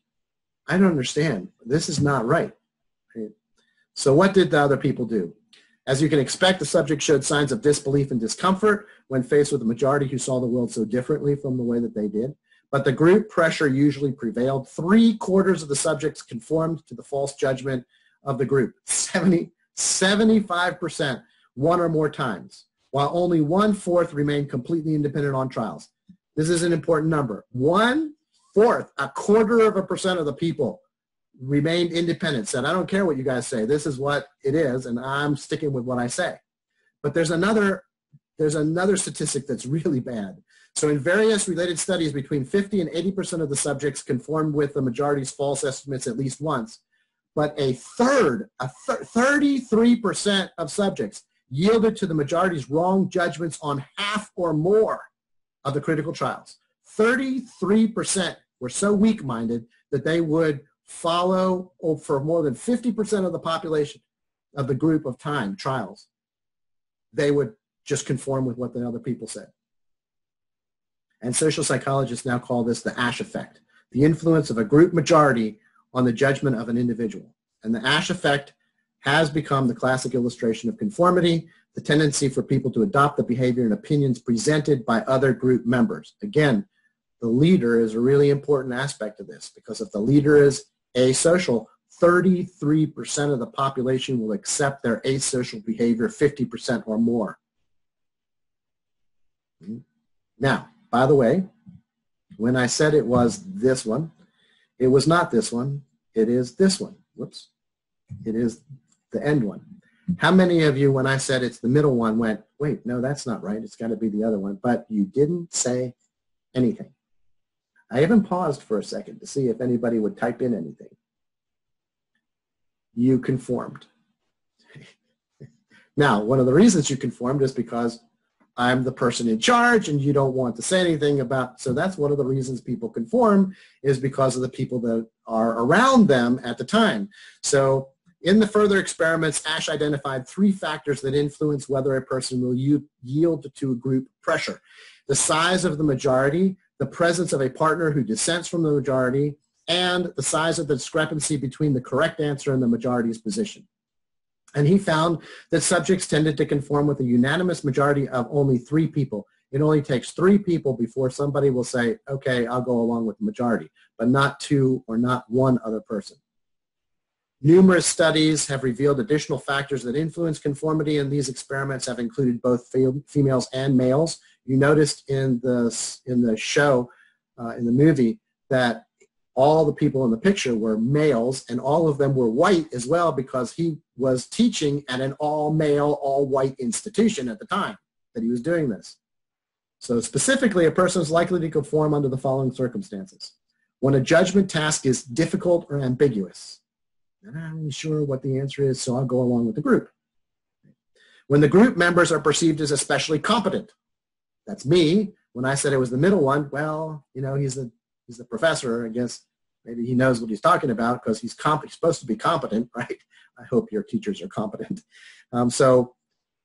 I don't understand. This is not right. So what did the other people do? As you can expect, the subject showed signs of disbelief and discomfort when faced with a majority who saw the world so differently from the way that they did. But the group pressure usually prevailed. Three quarters of the subjects conformed to the false judgment of the group, 70, 75%, one or more times, while only one-fourth remained completely independent on trials. This is an important number. One Fourth, a quarter of a percent of the people remained independent, said, I don't care what you guys say. This is what it is, and I'm sticking with what I say. But there's another, there's another statistic that's really bad. So in various related studies, between 50 and 80% of the subjects conformed with the majority's false estimates at least once. But a third, a 33% of subjects yielded to the majority's wrong judgments on half or more of the critical trials. 33% were so weak-minded that they would follow for more than 50% of the population of the group of time trials. They would just conform with what the other people said. And social psychologists now call this the Asch effect, the influence of a group majority on the judgment of an individual. And the Asch effect has become the classic illustration of conformity, the tendency for people to adopt the behavior and opinions presented by other group members. Again, the leader is a really important aspect of this because if the leader is asocial, 33% of the population will accept their asocial behavior 50% or more. Now, by the way, when I said it was this one, it was not this one. It is this one. Whoops. It is the end one. How many of you, when I said it's the middle one, went, wait, no, that's not right. It's got to be the other one. But you didn't say anything. I even paused for a second to see if anybody would type in anything. You conformed. now, one of the reasons you conformed is because I'm the person in charge and you don't want to say anything about, so that's one of the reasons people conform is because of the people that are around them at the time. So in the further experiments, Asch identified three factors that influence whether a person will yield to a group pressure. The size of the majority, the presence of a partner who dissents from the majority, and the size of the discrepancy between the correct answer and the majority's position. And he found that subjects tended to conform with a unanimous majority of only three people. It only takes three people before somebody will say, okay, I'll go along with the majority, but not two or not one other person. Numerous studies have revealed additional factors that influence conformity, and these experiments have included both females and males. You noticed in the, in the show, uh, in the movie, that all the people in the picture were males and all of them were white as well because he was teaching at an all-male, all-white institution at the time that he was doing this. So specifically, a person is likely to conform under the following circumstances. When a judgment task is difficult or ambiguous, I'm not really sure what the answer is, so I'll go along with the group. When the group members are perceived as especially competent, that's me. When I said it was the middle one, well, you know, he's the he's the professor. I guess maybe he knows what he's talking about because he's, comp- he's supposed to be competent, right? I hope your teachers are competent. Um, so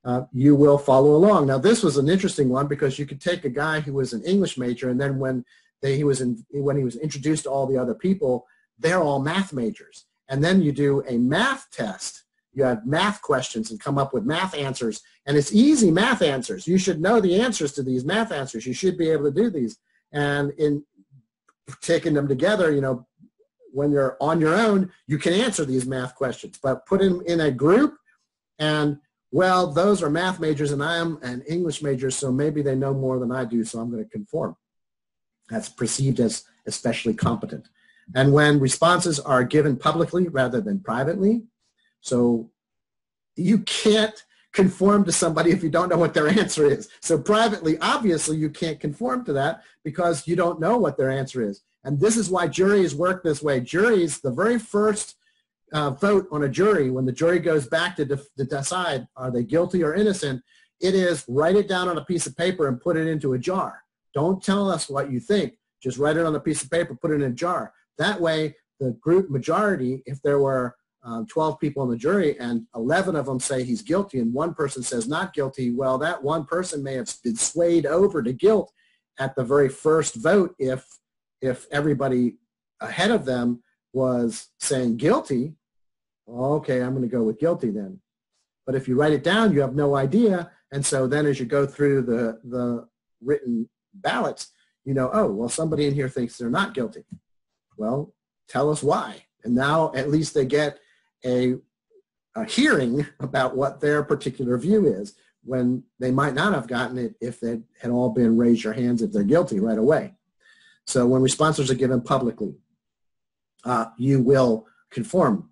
uh, you will follow along. Now, this was an interesting one because you could take a guy who was an English major, and then when they, he was in, when he was introduced to all the other people, they're all math majors. And then you do a math test. You have math questions and come up with math answers, and it's easy math answers. You should know the answers to these math answers. You should be able to do these. And in taking them together, you know, when you're on your own, you can answer these math questions. But put them in a group and, well, those are math majors and I am an English major, so maybe they know more than I do, so I'm going to conform. That's perceived as especially competent. And when responses are given publicly rather than privately, so you can't conform to somebody if you don't know what their answer is. So privately, obviously, you can't conform to that because you don't know what their answer is. And this is why juries work this way. Juries, the very first uh, vote on a jury, when the jury goes back to, to decide are they guilty or innocent, it is write it down on a piece of paper and put it into a jar. Don't tell us what you think. Just write it on a piece of paper, put it in a jar. That way, the group majority, if there were um, 12 people on the jury and 11 of them say he's guilty and one person says not guilty, well, that one person may have been swayed over to guilt at the very first vote if if everybody ahead of them was saying guilty, okay, I'm going to go with guilty then. But if you write it down, you have no idea. And so then as you go through the, the written ballots, you know, oh, well, somebody in here thinks they're not guilty. Well, tell us why. And now at least they get a, a hearing about what their particular view is when they might not have gotten it if they had all been raise your hands if they're guilty right away. So when responses are given publicly, uh, you will conform.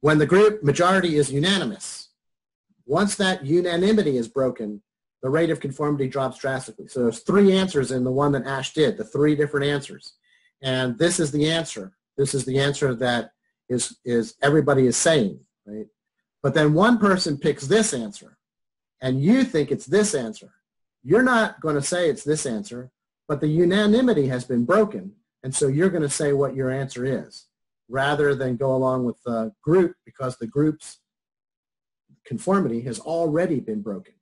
When the group majority is unanimous, once that unanimity is broken, the rate of conformity drops drastically. So there's three answers in the one that Asch did, the three different answers. And this is the answer. This is the answer that is, is everybody is saying, right? But then one person picks this answer, and you think it's this answer. You're not going to say it's this answer but the unanimity has been broken. And so you're going to say what your answer is rather than go along with the group because the group's conformity has already been broken.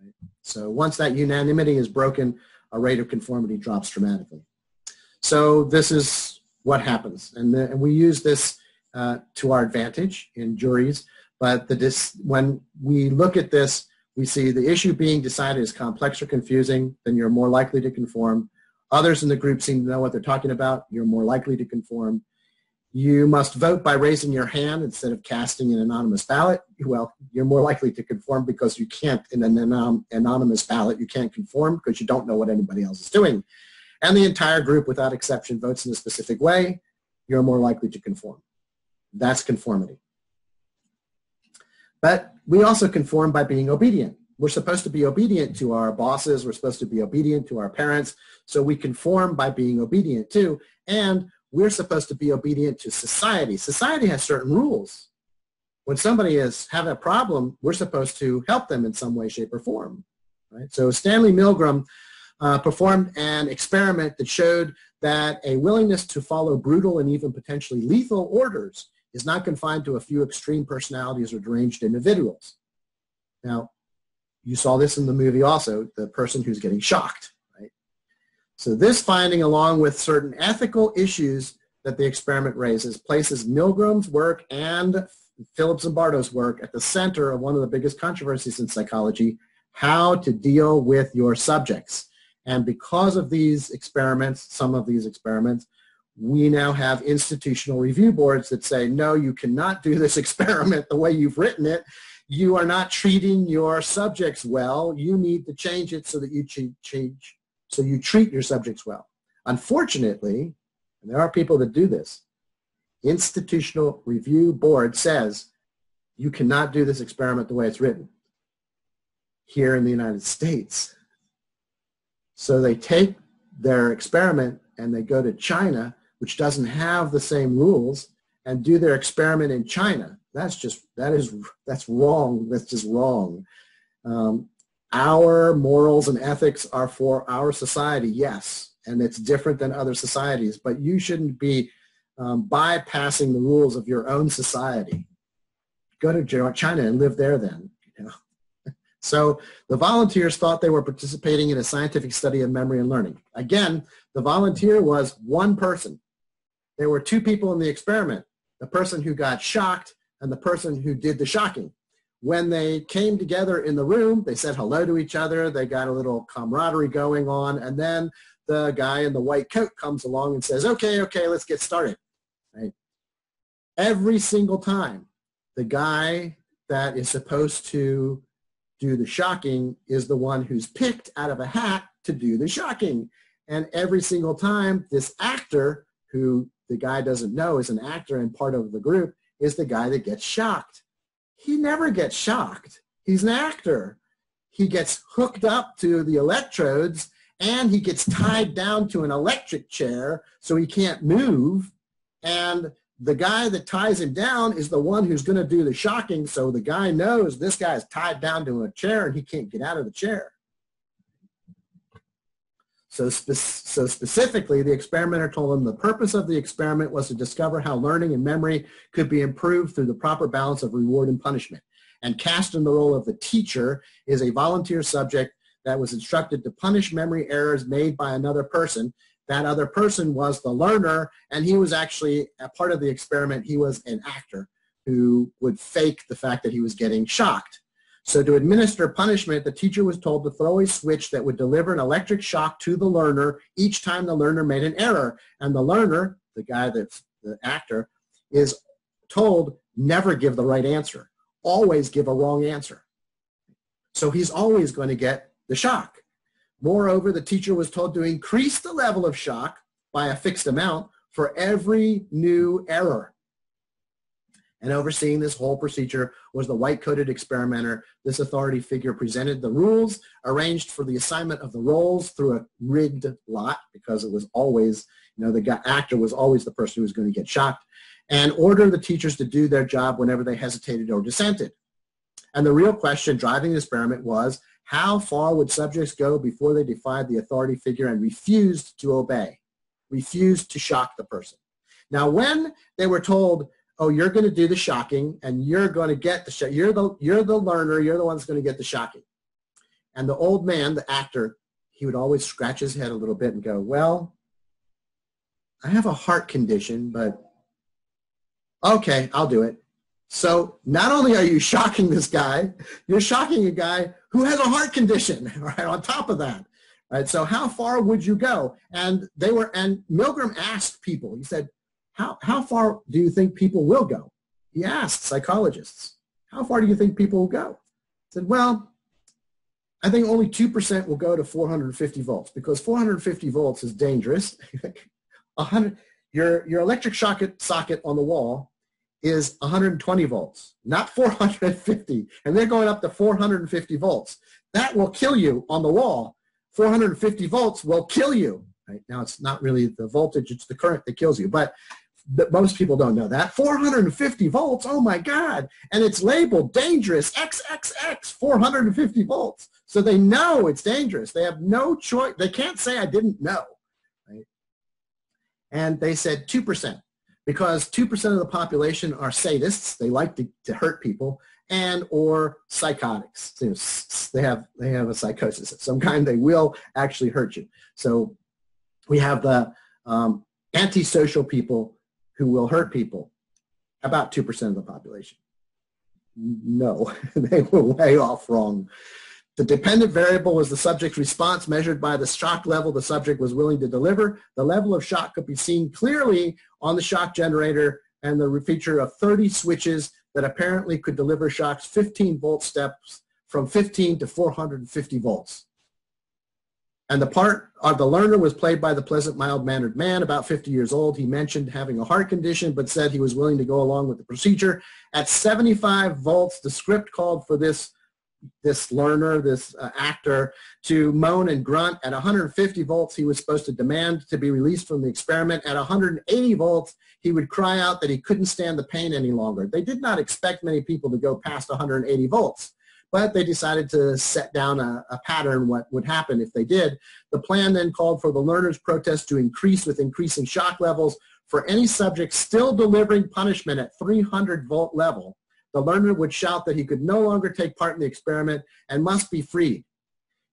Right? So once that unanimity is broken, a rate of conformity drops dramatically. So this is what happens. And, the, and we use this uh, to our advantage in juries. But the dis, when we look at this we see the issue being decided is complex or confusing, then you're more likely to conform. Others in the group seem to know what they're talking about. You're more likely to conform. You must vote by raising your hand instead of casting an anonymous ballot. Well, you're more likely to conform because you can't, in an anonymous ballot, you can't conform because you don't know what anybody else is doing. And the entire group, without exception, votes in a specific way. You're more likely to conform. That's conformity. But we also conform by being obedient. we're supposed to be obedient to our bosses. We're supposed to be obedient to our parents. So we conform by being obedient too. And we're supposed to be obedient to society. Society has certain rules. When somebody is having a problem, we're supposed to help them in some way, shape, or form. Right? So Stanley Milgram uh, performed an experiment that showed that a willingness to follow brutal and even potentially lethal orders is not confined to a few extreme personalities or deranged individuals. Now, you saw this in the movie also, the person who's getting shocked, right? So this finding, along with certain ethical issues that the experiment raises, places Milgram's work and Philip Zimbardo's work at the center of one of the biggest controversies in psychology, how to deal with your subjects. And because of these experiments, some of these experiments, we now have institutional review boards that say, no, you cannot do this experiment the way you've written it. You are not treating your subjects well. You need to change it so that you change, so you treat your subjects well. Unfortunately, and there are people that do this, institutional review board says you cannot do this experiment the way it's written here in the United States. So they take their experiment and they go to China, which doesn't have the same rules, and do their experiment in China. That's just, that is, that's wrong. That's just wrong. Um, our morals and ethics are for our society, yes, and it's different than other societies, but you shouldn't be um, bypassing the rules of your own society. Go to China and live there then. You know? So the volunteers thought they were participating in a scientific study of memory and learning. Again, the volunteer was one person. There were two people in the experiment, the person who got shocked and the person who did the shocking. When they came together in the room, they said hello to each other. They got a little camaraderie going on. And then the guy in the white coat comes along and says, okay, okay, let's get started. Right? Every single time, the guy that is supposed to do the shocking is the one who's picked out of a hat to do the shocking. And every single time, this actor, who the guy doesn't know is an actor and part of the group, is the guy that gets shocked. He never gets shocked. He's an actor. He gets hooked up to the electrodes and he gets tied down to an electric chair so he can't move. And the guy that ties him down is the one who's going to do the shocking. So the guy knows this guy is tied down to a chair and he can't get out of the chair. So, spe- so specifically, the experimenter told him the purpose of the experiment was to discover how learning and memory could be improved through the proper balance of reward and punishment. And cast in the role of the teacher is a volunteer subject that was instructed to punish memory errors made by another person that other person was the learner, and he was actually a part of the experiment. He was an actor who would fake the fact that he was getting shocked. So to administer punishment, the teacher was told to throw a switch that would deliver an electric shock to the learner each time the learner made an error. And the learner, the guy that's the actor, is told never give the right answer. Always give a wrong answer. So he's always going to get the shock. Moreover, the teacher was told to increase the level of shock by a fixed amount for every new error. And overseeing this whole procedure was the white-coated experimenter. This authority figure presented the rules, arranged for the assignment of the roles through a rigged lot because it was always, you know, the actor was always the person who was going to get shocked, and ordered the teachers to do their job whenever they hesitated or dissented. And the real question driving the experiment was, how far would subjects go before they defied the authority figure and refused to obey, refused to shock the person? Now, when they were told, oh, you're going to do the shocking and you're going to get the shock, you're the, you're the learner, you're the one that's going to get the shocking. And the old man, the actor, he would always scratch his head a little bit and go, well, I have a heart condition, but okay, I'll do it. So not only are you shocking this guy, you're shocking a guy who has a heart condition, right, on top of that. Right, so how far would you go? And they were, and Milgram asked people, he said, how, how far do you think people will go? He asked psychologists, how far do you think people will go? He said, well, I think only 2% will go to 450 volts because 450 volts is dangerous. 100, your, your electric socket, socket on the wall is 120 volts, not 450. And they're going up to 450 volts. That will kill you on the wall. 450 volts will kill you. Right now, it's not really the voltage; it's the current that kills you. But but most people don't know that. 450 volts, oh my God. And it's labeled dangerous, XXX, 450 volts. So they know it's dangerous. They have no choice. They can't say I didn't know. Right? And they said 2% because 2% of the population are sadists. They like to, to hurt people and or psychotics. They have, they have a psychosis of some kind. They will actually hurt you. So we have the um, antisocial people who will hurt people, about 2% of the population. No, they were way off wrong. The dependent variable was the subject's response measured by the shock level the subject was willing to deliver. The level of shock could be seen clearly on the shock generator and the feature of 30 switches that apparently could deliver shocks 15 volt steps from 15 to 450 volts. And the part of the learner was played by the pleasant, mild-mannered man, about 50 years old. He mentioned having a heart condition, but said he was willing to go along with the procedure. At 75 volts, the script called for this this learner, this uh, actor, to moan and grunt. At 150 volts, he was supposed to demand to be released from the experiment. At 180 volts, he would cry out that he couldn't stand the pain any longer. They did not expect many people to go past 180 volts but they decided to set down a, a, pattern what would happen if they did. The plan then called for the learners' protest to increase with increasing shock levels. For any subject still delivering punishment at 300 volt level, the learner would shout that he could no longer take part in the experiment and must be freed.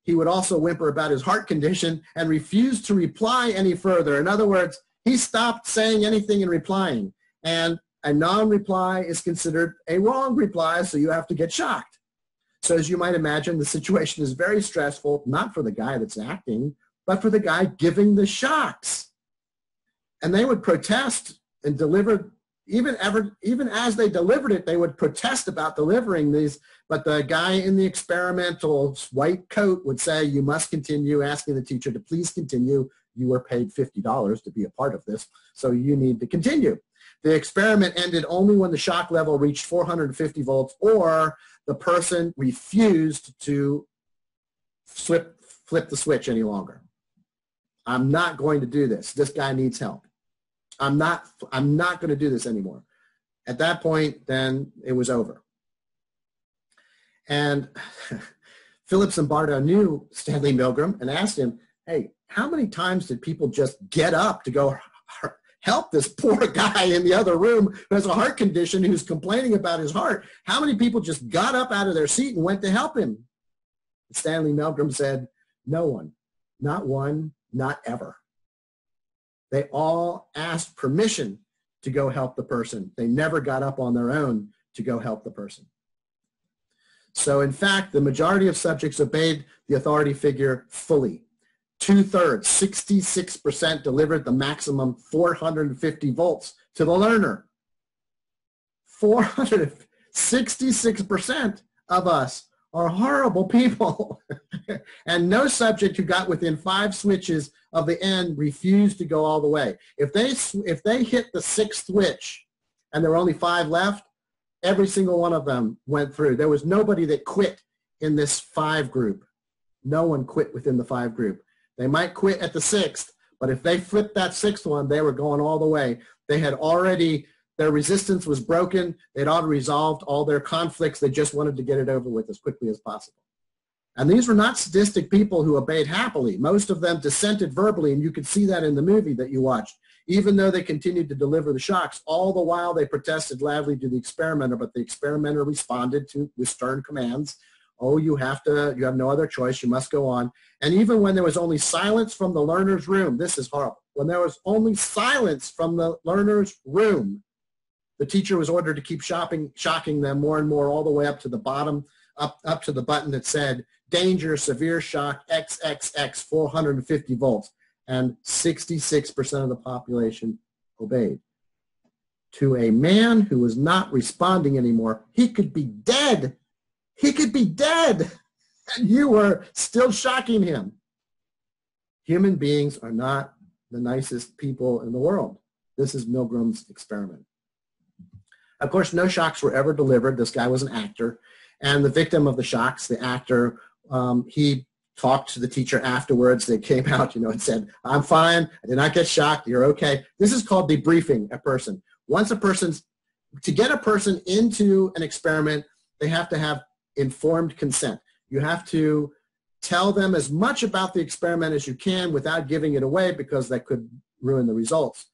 He would also whimper about his heart condition and refuse to reply any further. In other words, he stopped saying anything and replying. And a non-reply is considered a wrong reply, so you have to get shocked. So as you might imagine, the situation is very stressful, not for the guy that's acting, but for the guy giving the shocks. And they would protest and deliver, even ever, even as they delivered it, they would protest about delivering these. But the guy in the experimental white coat would say, you must continue asking the teacher to please continue. You were paid $50 to be a part of this, so you need to continue. The experiment ended only when the shock level reached 450 volts or the person refused to flip, flip the switch any longer. I'm not going to do this. This guy needs help. I'm not, I'm not going to do this anymore. At that point, then it was over. And Philip Zimbardo knew Stanley Milgram and asked him, hey, how many times did people just get up to go help this poor guy in the other room who has a heart condition who's complaining about his heart. How many people just got up out of their seat and went to help him? Stanley Milgram said, no one, not one, not ever. They all asked permission to go help the person. They never got up on their own to go help the person. So in fact, the majority of subjects obeyed the authority figure fully two-thirds, 66% delivered the maximum 450 volts to the learner. 466% of us are horrible people. and no subject who got within five switches of the end refused to go all the way. If they, if they hit the sixth switch and there were only five left, every single one of them went through. There was nobody that quit in this five group. No one quit within the five group. They might quit at the sixth, but if they flipped that sixth one, they were going all the way. They had already, their resistance was broken. They'd already resolved all their conflicts. They just wanted to get it over with as quickly as possible. And these were not sadistic people who obeyed happily. Most of them dissented verbally, and you could see that in the movie that you watched. Even though they continued to deliver the shocks, all the while they protested loudly to the experimenter, but the experimenter responded to with stern commands oh, you have to, you have no other choice, you must go on. And even when there was only silence from the learner's room, this is horrible. When there was only silence from the learner's room, the teacher was ordered to keep shopping, shocking them more and more all the way up to the bottom, up, up to the button that said, danger, severe shock, XXX, 450 volts. And 66% of the population obeyed. To a man who was not responding anymore, he could be dead he could be dead, and you were still shocking him. Human beings are not the nicest people in the world. This is Milgram's experiment. Of course, no shocks were ever delivered. This guy was an actor. And the victim of the shocks, the actor, um, he talked to the teacher afterwards. They came out, you know, and said, I'm fine. I did not get shocked. You're okay. This is called debriefing a person. Once a person's, to get a person into an experiment, they have to have informed consent. You have to tell them as much about the experiment as you can without giving it away because that could ruin the results.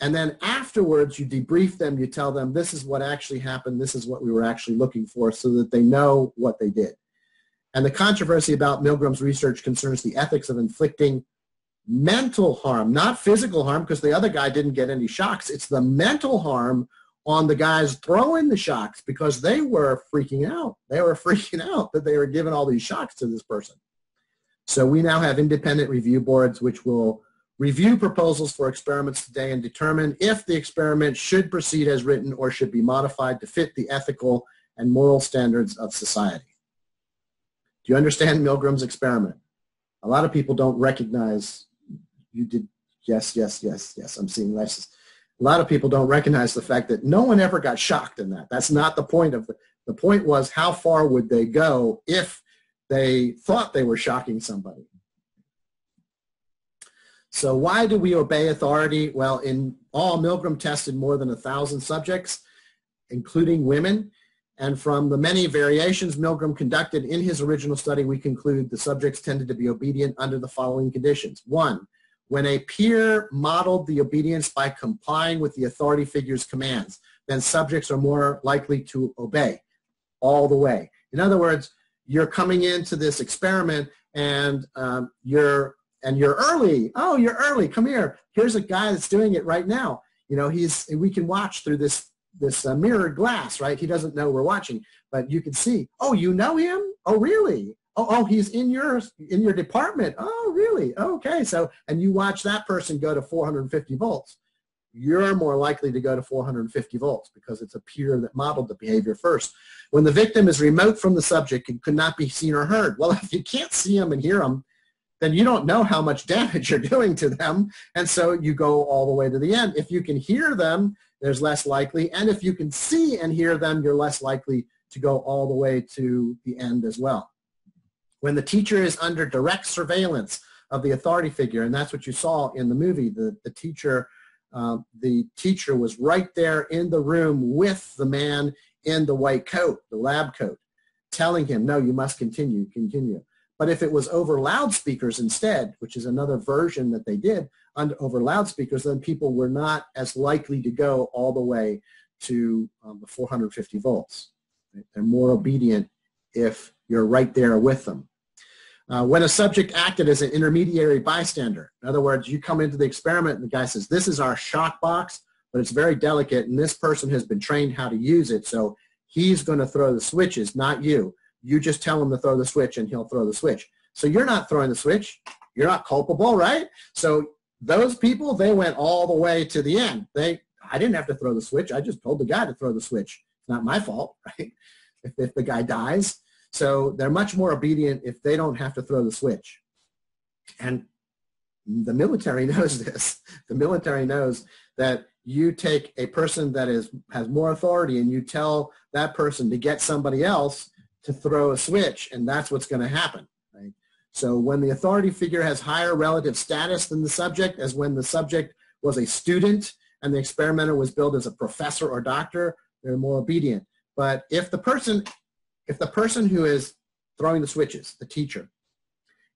And then afterwards, you debrief them. You tell them, this is what actually happened. This is what we were actually looking for so that they know what they did. And the controversy about Milgram's research concerns the ethics of inflicting mental harm, not physical harm, because the other guy didn't get any shocks. It's the mental harm on the guys throwing the shocks because they were freaking out. They were freaking out that they were giving all these shocks to this person. So we now have independent review boards which will review proposals for experiments today and determine if the experiment should proceed as written or should be modified to fit the ethical and moral standards of society. Do you understand Milgram's experiment? A lot of people don't recognize you did yes, yes, yes, yes. I'm seeing less. A lot of people don't recognize the fact that no one ever got shocked in that. That's not the point of the, the point was how far would they go if they thought they were shocking somebody. So why do we obey authority? Well, in all, Milgram tested more than a thousand subjects, including women. And from the many variations Milgram conducted in his original study, we conclude the subjects tended to be obedient under the following conditions. One, when a peer modeled the obedience by complying with the authority figure's commands, then subjects are more likely to obey all the way. In other words, you're coming into this experiment and um, you're and you're early. Oh, you're early. Come here. Here's a guy that's doing it right now. You know, he's we can watch through this this uh, mirrored glass, right? He doesn't know we're watching, but you can see. Oh, you know him? Oh, really? Oh, oh, he's in your in your department. Oh, really? Okay. So, and you watch that person go to 450 volts. You're more likely to go to 450 volts because it's a peer that modeled the behavior first. When the victim is remote from the subject and could not be seen or heard, well, if you can't see them and hear them, then you don't know how much damage you're doing to them. And so you go all the way to the end. If you can hear them, there's less likely. And if you can see and hear them, you're less likely to go all the way to the end as well. When the teacher is under direct surveillance of the authority figure, and that's what you saw in the movie, the, the teacher uh, the teacher was right there in the room with the man in the white coat, the lab coat, telling him, no, you must continue, continue. But if it was over loudspeakers instead, which is another version that they did under, over loudspeakers, then people were not as likely to go all the way to um, the 450 volts. They're more obedient if you're right there with them. Uh, when a subject acted as an intermediary bystander, in other words, you come into the experiment and the guy says, this is our shock box, but it's very delicate and this person has been trained how to use it, so he's going to throw the switches, not you. You just tell him to throw the switch and he'll throw the switch. So you're not throwing the switch. You're not culpable, right? So those people, they went all the way to the end. They, I didn't have to throw the switch. I just told the guy to throw the switch. It's not my fault, right? If, if the guy dies. So they're much more obedient if they don't have to throw the switch. And the military knows this. The military knows that you take a person that is has more authority and you tell that person to get somebody else to throw a switch, and that's what's going to happen. Right? So when the authority figure has higher relative status than the subject, as when the subject was a student and the experimenter was billed as a professor or doctor, they're more obedient. But if the person, if the person who is throwing the switches, the teacher,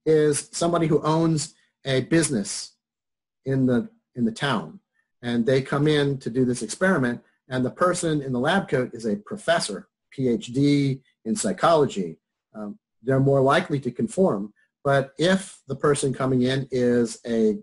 is somebody who owns a business in the in the town, and they come in to do this experiment, and the person in the lab coat is a professor, PhD in psychology, um, they're more likely to conform. But if the person coming in is a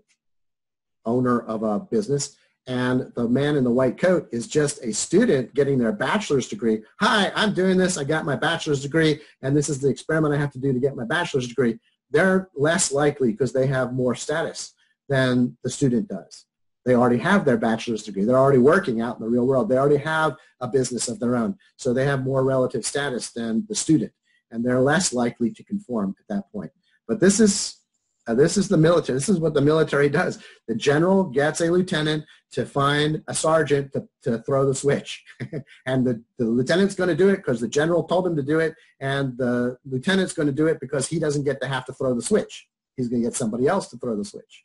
owner of a business and the man in the white coat is just a student getting their bachelor's degree. Hi, I'm doing this. I got my bachelor's degree, and this is the experiment I have to do to get my bachelor's degree. They're less likely because they have more status than the student does. They already have their bachelor's degree. They're already working out in the real world. They already have a business of their own. So they have more relative status than the student. And they're less likely to conform at that point. But this is uh, this is the military. This is what the military does. The general gets a lieutenant to find a sergeant to, to throw the switch. and the, the lieutenant's going to do it because the general told him to do it. And the lieutenant's going to do it because he doesn't get to have to throw the switch. He's going to get somebody else to throw the switch.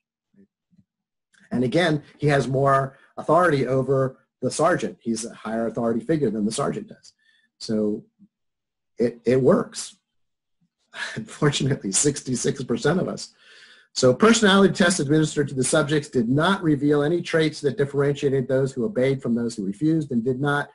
And again, he has more authority over the sergeant. He's a higher authority figure than the sergeant does. So it, it works. Unfortunately, 66% of us so personality tests administered to the subjects did not reveal any traits that differentiated those who obeyed from those who refused and did not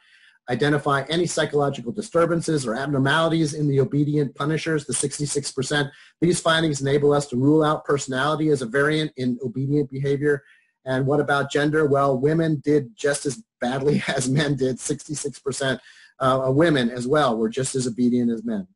identify any psychological disturbances or abnormalities in the obedient punishers, the 66%. These findings enable us to rule out personality as a variant in obedient behavior. And what about gender? Well, women did just as badly as men did. 66% uh, women as well were just as obedient as men.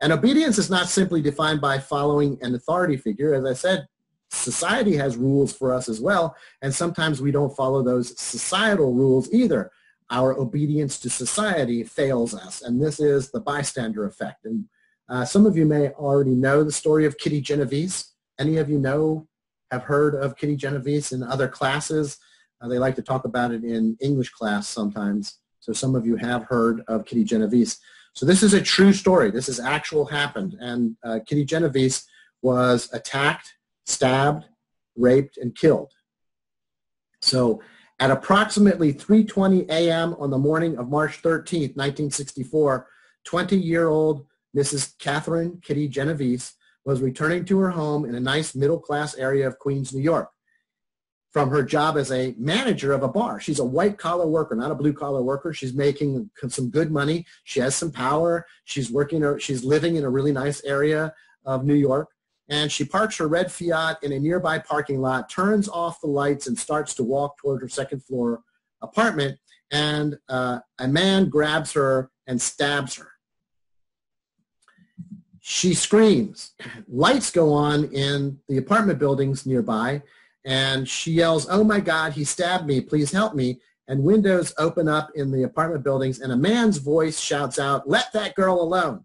And obedience is not simply defined by following an authority figure. As I said, society has rules for us as well, and sometimes we don't follow those societal rules either. Our obedience to society fails us, and this is the bystander effect. And uh, some of you may already know the story of Kitty Genovese. Any of you know, have heard of Kitty Genovese in other classes? Uh, they like to talk about it in English class sometimes. So some of you have heard of Kitty Genovese. So this is a true story. This is actual happened. And uh, Kitty Genovese was attacked, stabbed, raped, and killed. So at approximately 3.20 a.m. on the morning of March 13th, 1964, 20-year-old Mrs. Catherine Kitty Genovese was returning to her home in a nice middle-class area of Queens, New York from her job as a manager of a bar. She's a white collar worker, not a blue collar worker. She's making some good money. She has some power. She's working, she's living in a really nice area of New York. And she parks her red Fiat in a nearby parking lot, turns off the lights and starts to walk toward her second floor apartment. And uh, a man grabs her and stabs her. She screams. Lights go on in the apartment buildings nearby and she yells, oh my God, he stabbed me, please help me. And windows open up in the apartment buildings and a man's voice shouts out, let that girl alone.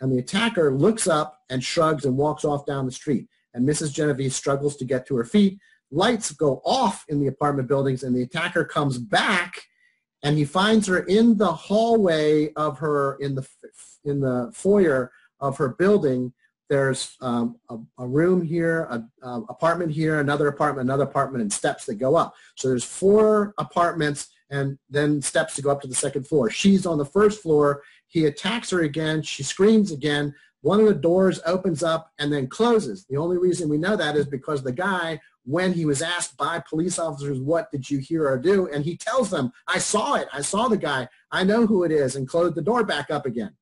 And the attacker looks up and shrugs and walks off down the street. And Mrs. Genevieve struggles to get to her feet. Lights go off in the apartment buildings and the attacker comes back and he finds her in the hallway of her, in the, in the foyer of her building there's um, a, a, room here, an apartment here, another apartment, another apartment, and steps that go up. So there's four apartments and then steps to go up to the second floor. She's on the first floor. He attacks her again. She screams again. One of the doors opens up and then closes. The only reason we know that is because the guy, when he was asked by police officers, what did you hear or do? And he tells them, I saw it. I saw the guy. I know who it is and closed the door back up again.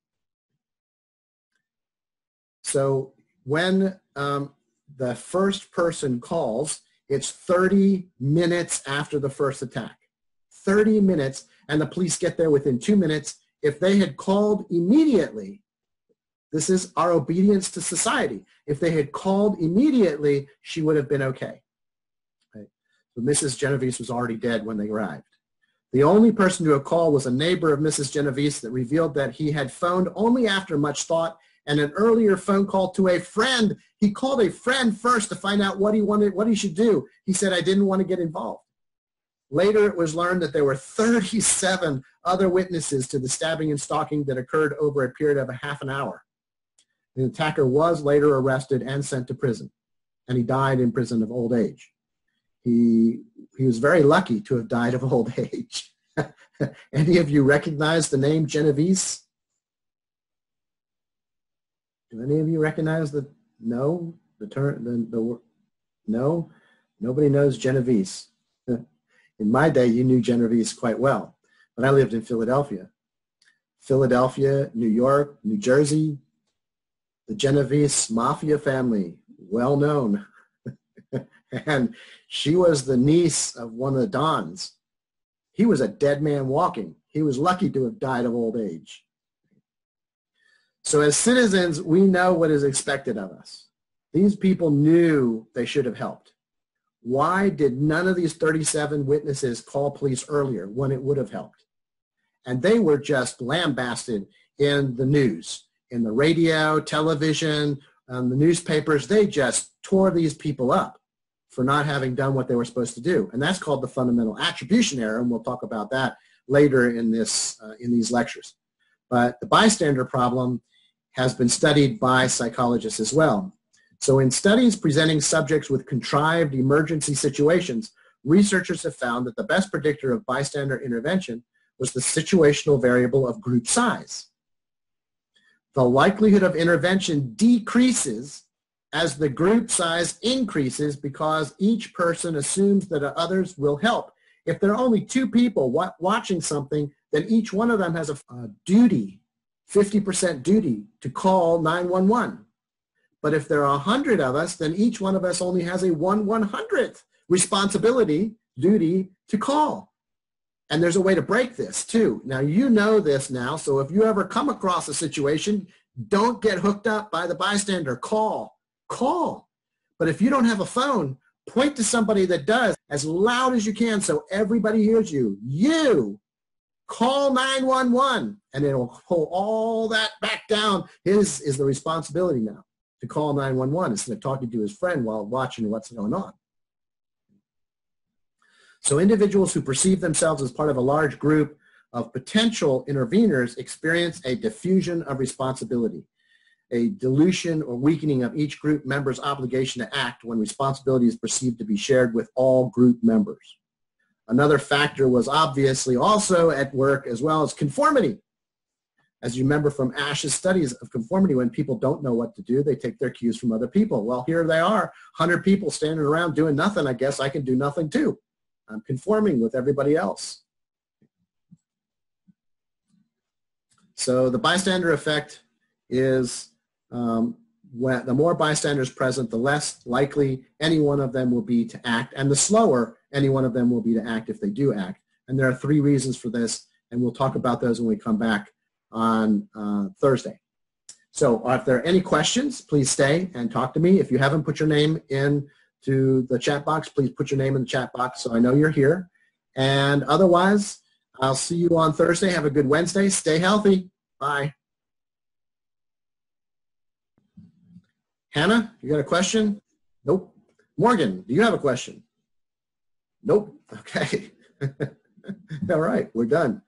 So when um, the first person calls, it's 30 minutes after the first attack. 30 minutes, and the police get there within two minutes. If they had called immediately, this is our obedience to society. If they had called immediately, she would have been okay. Right? So Mrs. Genovese was already dead when they arrived. The only person to have called was a neighbor of Mrs. Genovese that revealed that he had phoned only after much thought and an earlier phone call to a friend. He called a friend first to find out what he wanted, what he should do. He said, I didn't want to get involved. Later, it was learned that there were 37 other witnesses to the stabbing and stalking that occurred over a period of a half an hour. The attacker was later arrested and sent to prison, and he died in prison of old age. He, he was very lucky to have died of old age. Any of you recognize the name Genovese? Do any of you recognize the no? The term the, the no? Nobody knows Genovese. In my day, you knew Genovese quite well, but I lived in Philadelphia. Philadelphia, New York, New Jersey, the Genovese mafia family, well known. and she was the niece of one of the Dons. He was a dead man walking. He was lucky to have died of old age. So as citizens, we know what is expected of us. These people knew they should have helped. Why did none of these 37 witnesses call police earlier when it would have helped? And they were just lambasted in the news, in the radio, television, um, the newspapers. They just tore these people up for not having done what they were supposed to do. And that's called the fundamental attribution error, and we'll talk about that later in, this, uh, in these lectures. But the bystander problem has been studied by psychologists as well. So in studies presenting subjects with contrived emergency situations, researchers have found that the best predictor of bystander intervention was the situational variable of group size. The likelihood of intervention decreases as the group size increases because each person assumes that others will help. If there are only two people watching something, then each one of them has a, duty, 50% duty to call 911. But if there are 100 of us, then each one of us only has a 1 100th responsibility, duty to call. And there's a way to break this too. Now you know this now, so if you ever come across a situation, don't get hooked up by the bystander. Call call. But if you don't have a phone, point to somebody that does as loud as you can so everybody hears you. You call 911 and it'll pull all that back down. His is the responsibility now to call 911 instead of talking to his friend while watching what's going on. So individuals who perceive themselves as part of a large group of potential interveners experience a diffusion of responsibility a dilution or weakening of each group member's obligation to act when responsibility is perceived to be shared with all group members. Another factor was obviously also at work as well as conformity. As you remember from Asch's studies of conformity, when people don't know what to do, they take their cues from other people. Well, here they are, 100 people standing around doing nothing. I guess I can do nothing too. I'm conforming with everybody else. So the bystander effect is um, when, the more bystanders present, the less likely any one of them will be to act, and the slower any one of them will be to act if they do act. And there are three reasons for this, and we'll talk about those when we come back on uh, Thursday. So if there are any questions, please stay and talk to me. If you haven't put your name in to the chat box, please put your name in the chat box so I know you're here. And otherwise, I'll see you on Thursday. Have a good Wednesday. Stay healthy. Bye. Hannah, you got a question? Nope. Morgan, do you have a question? Nope. Okay. All right, we're done.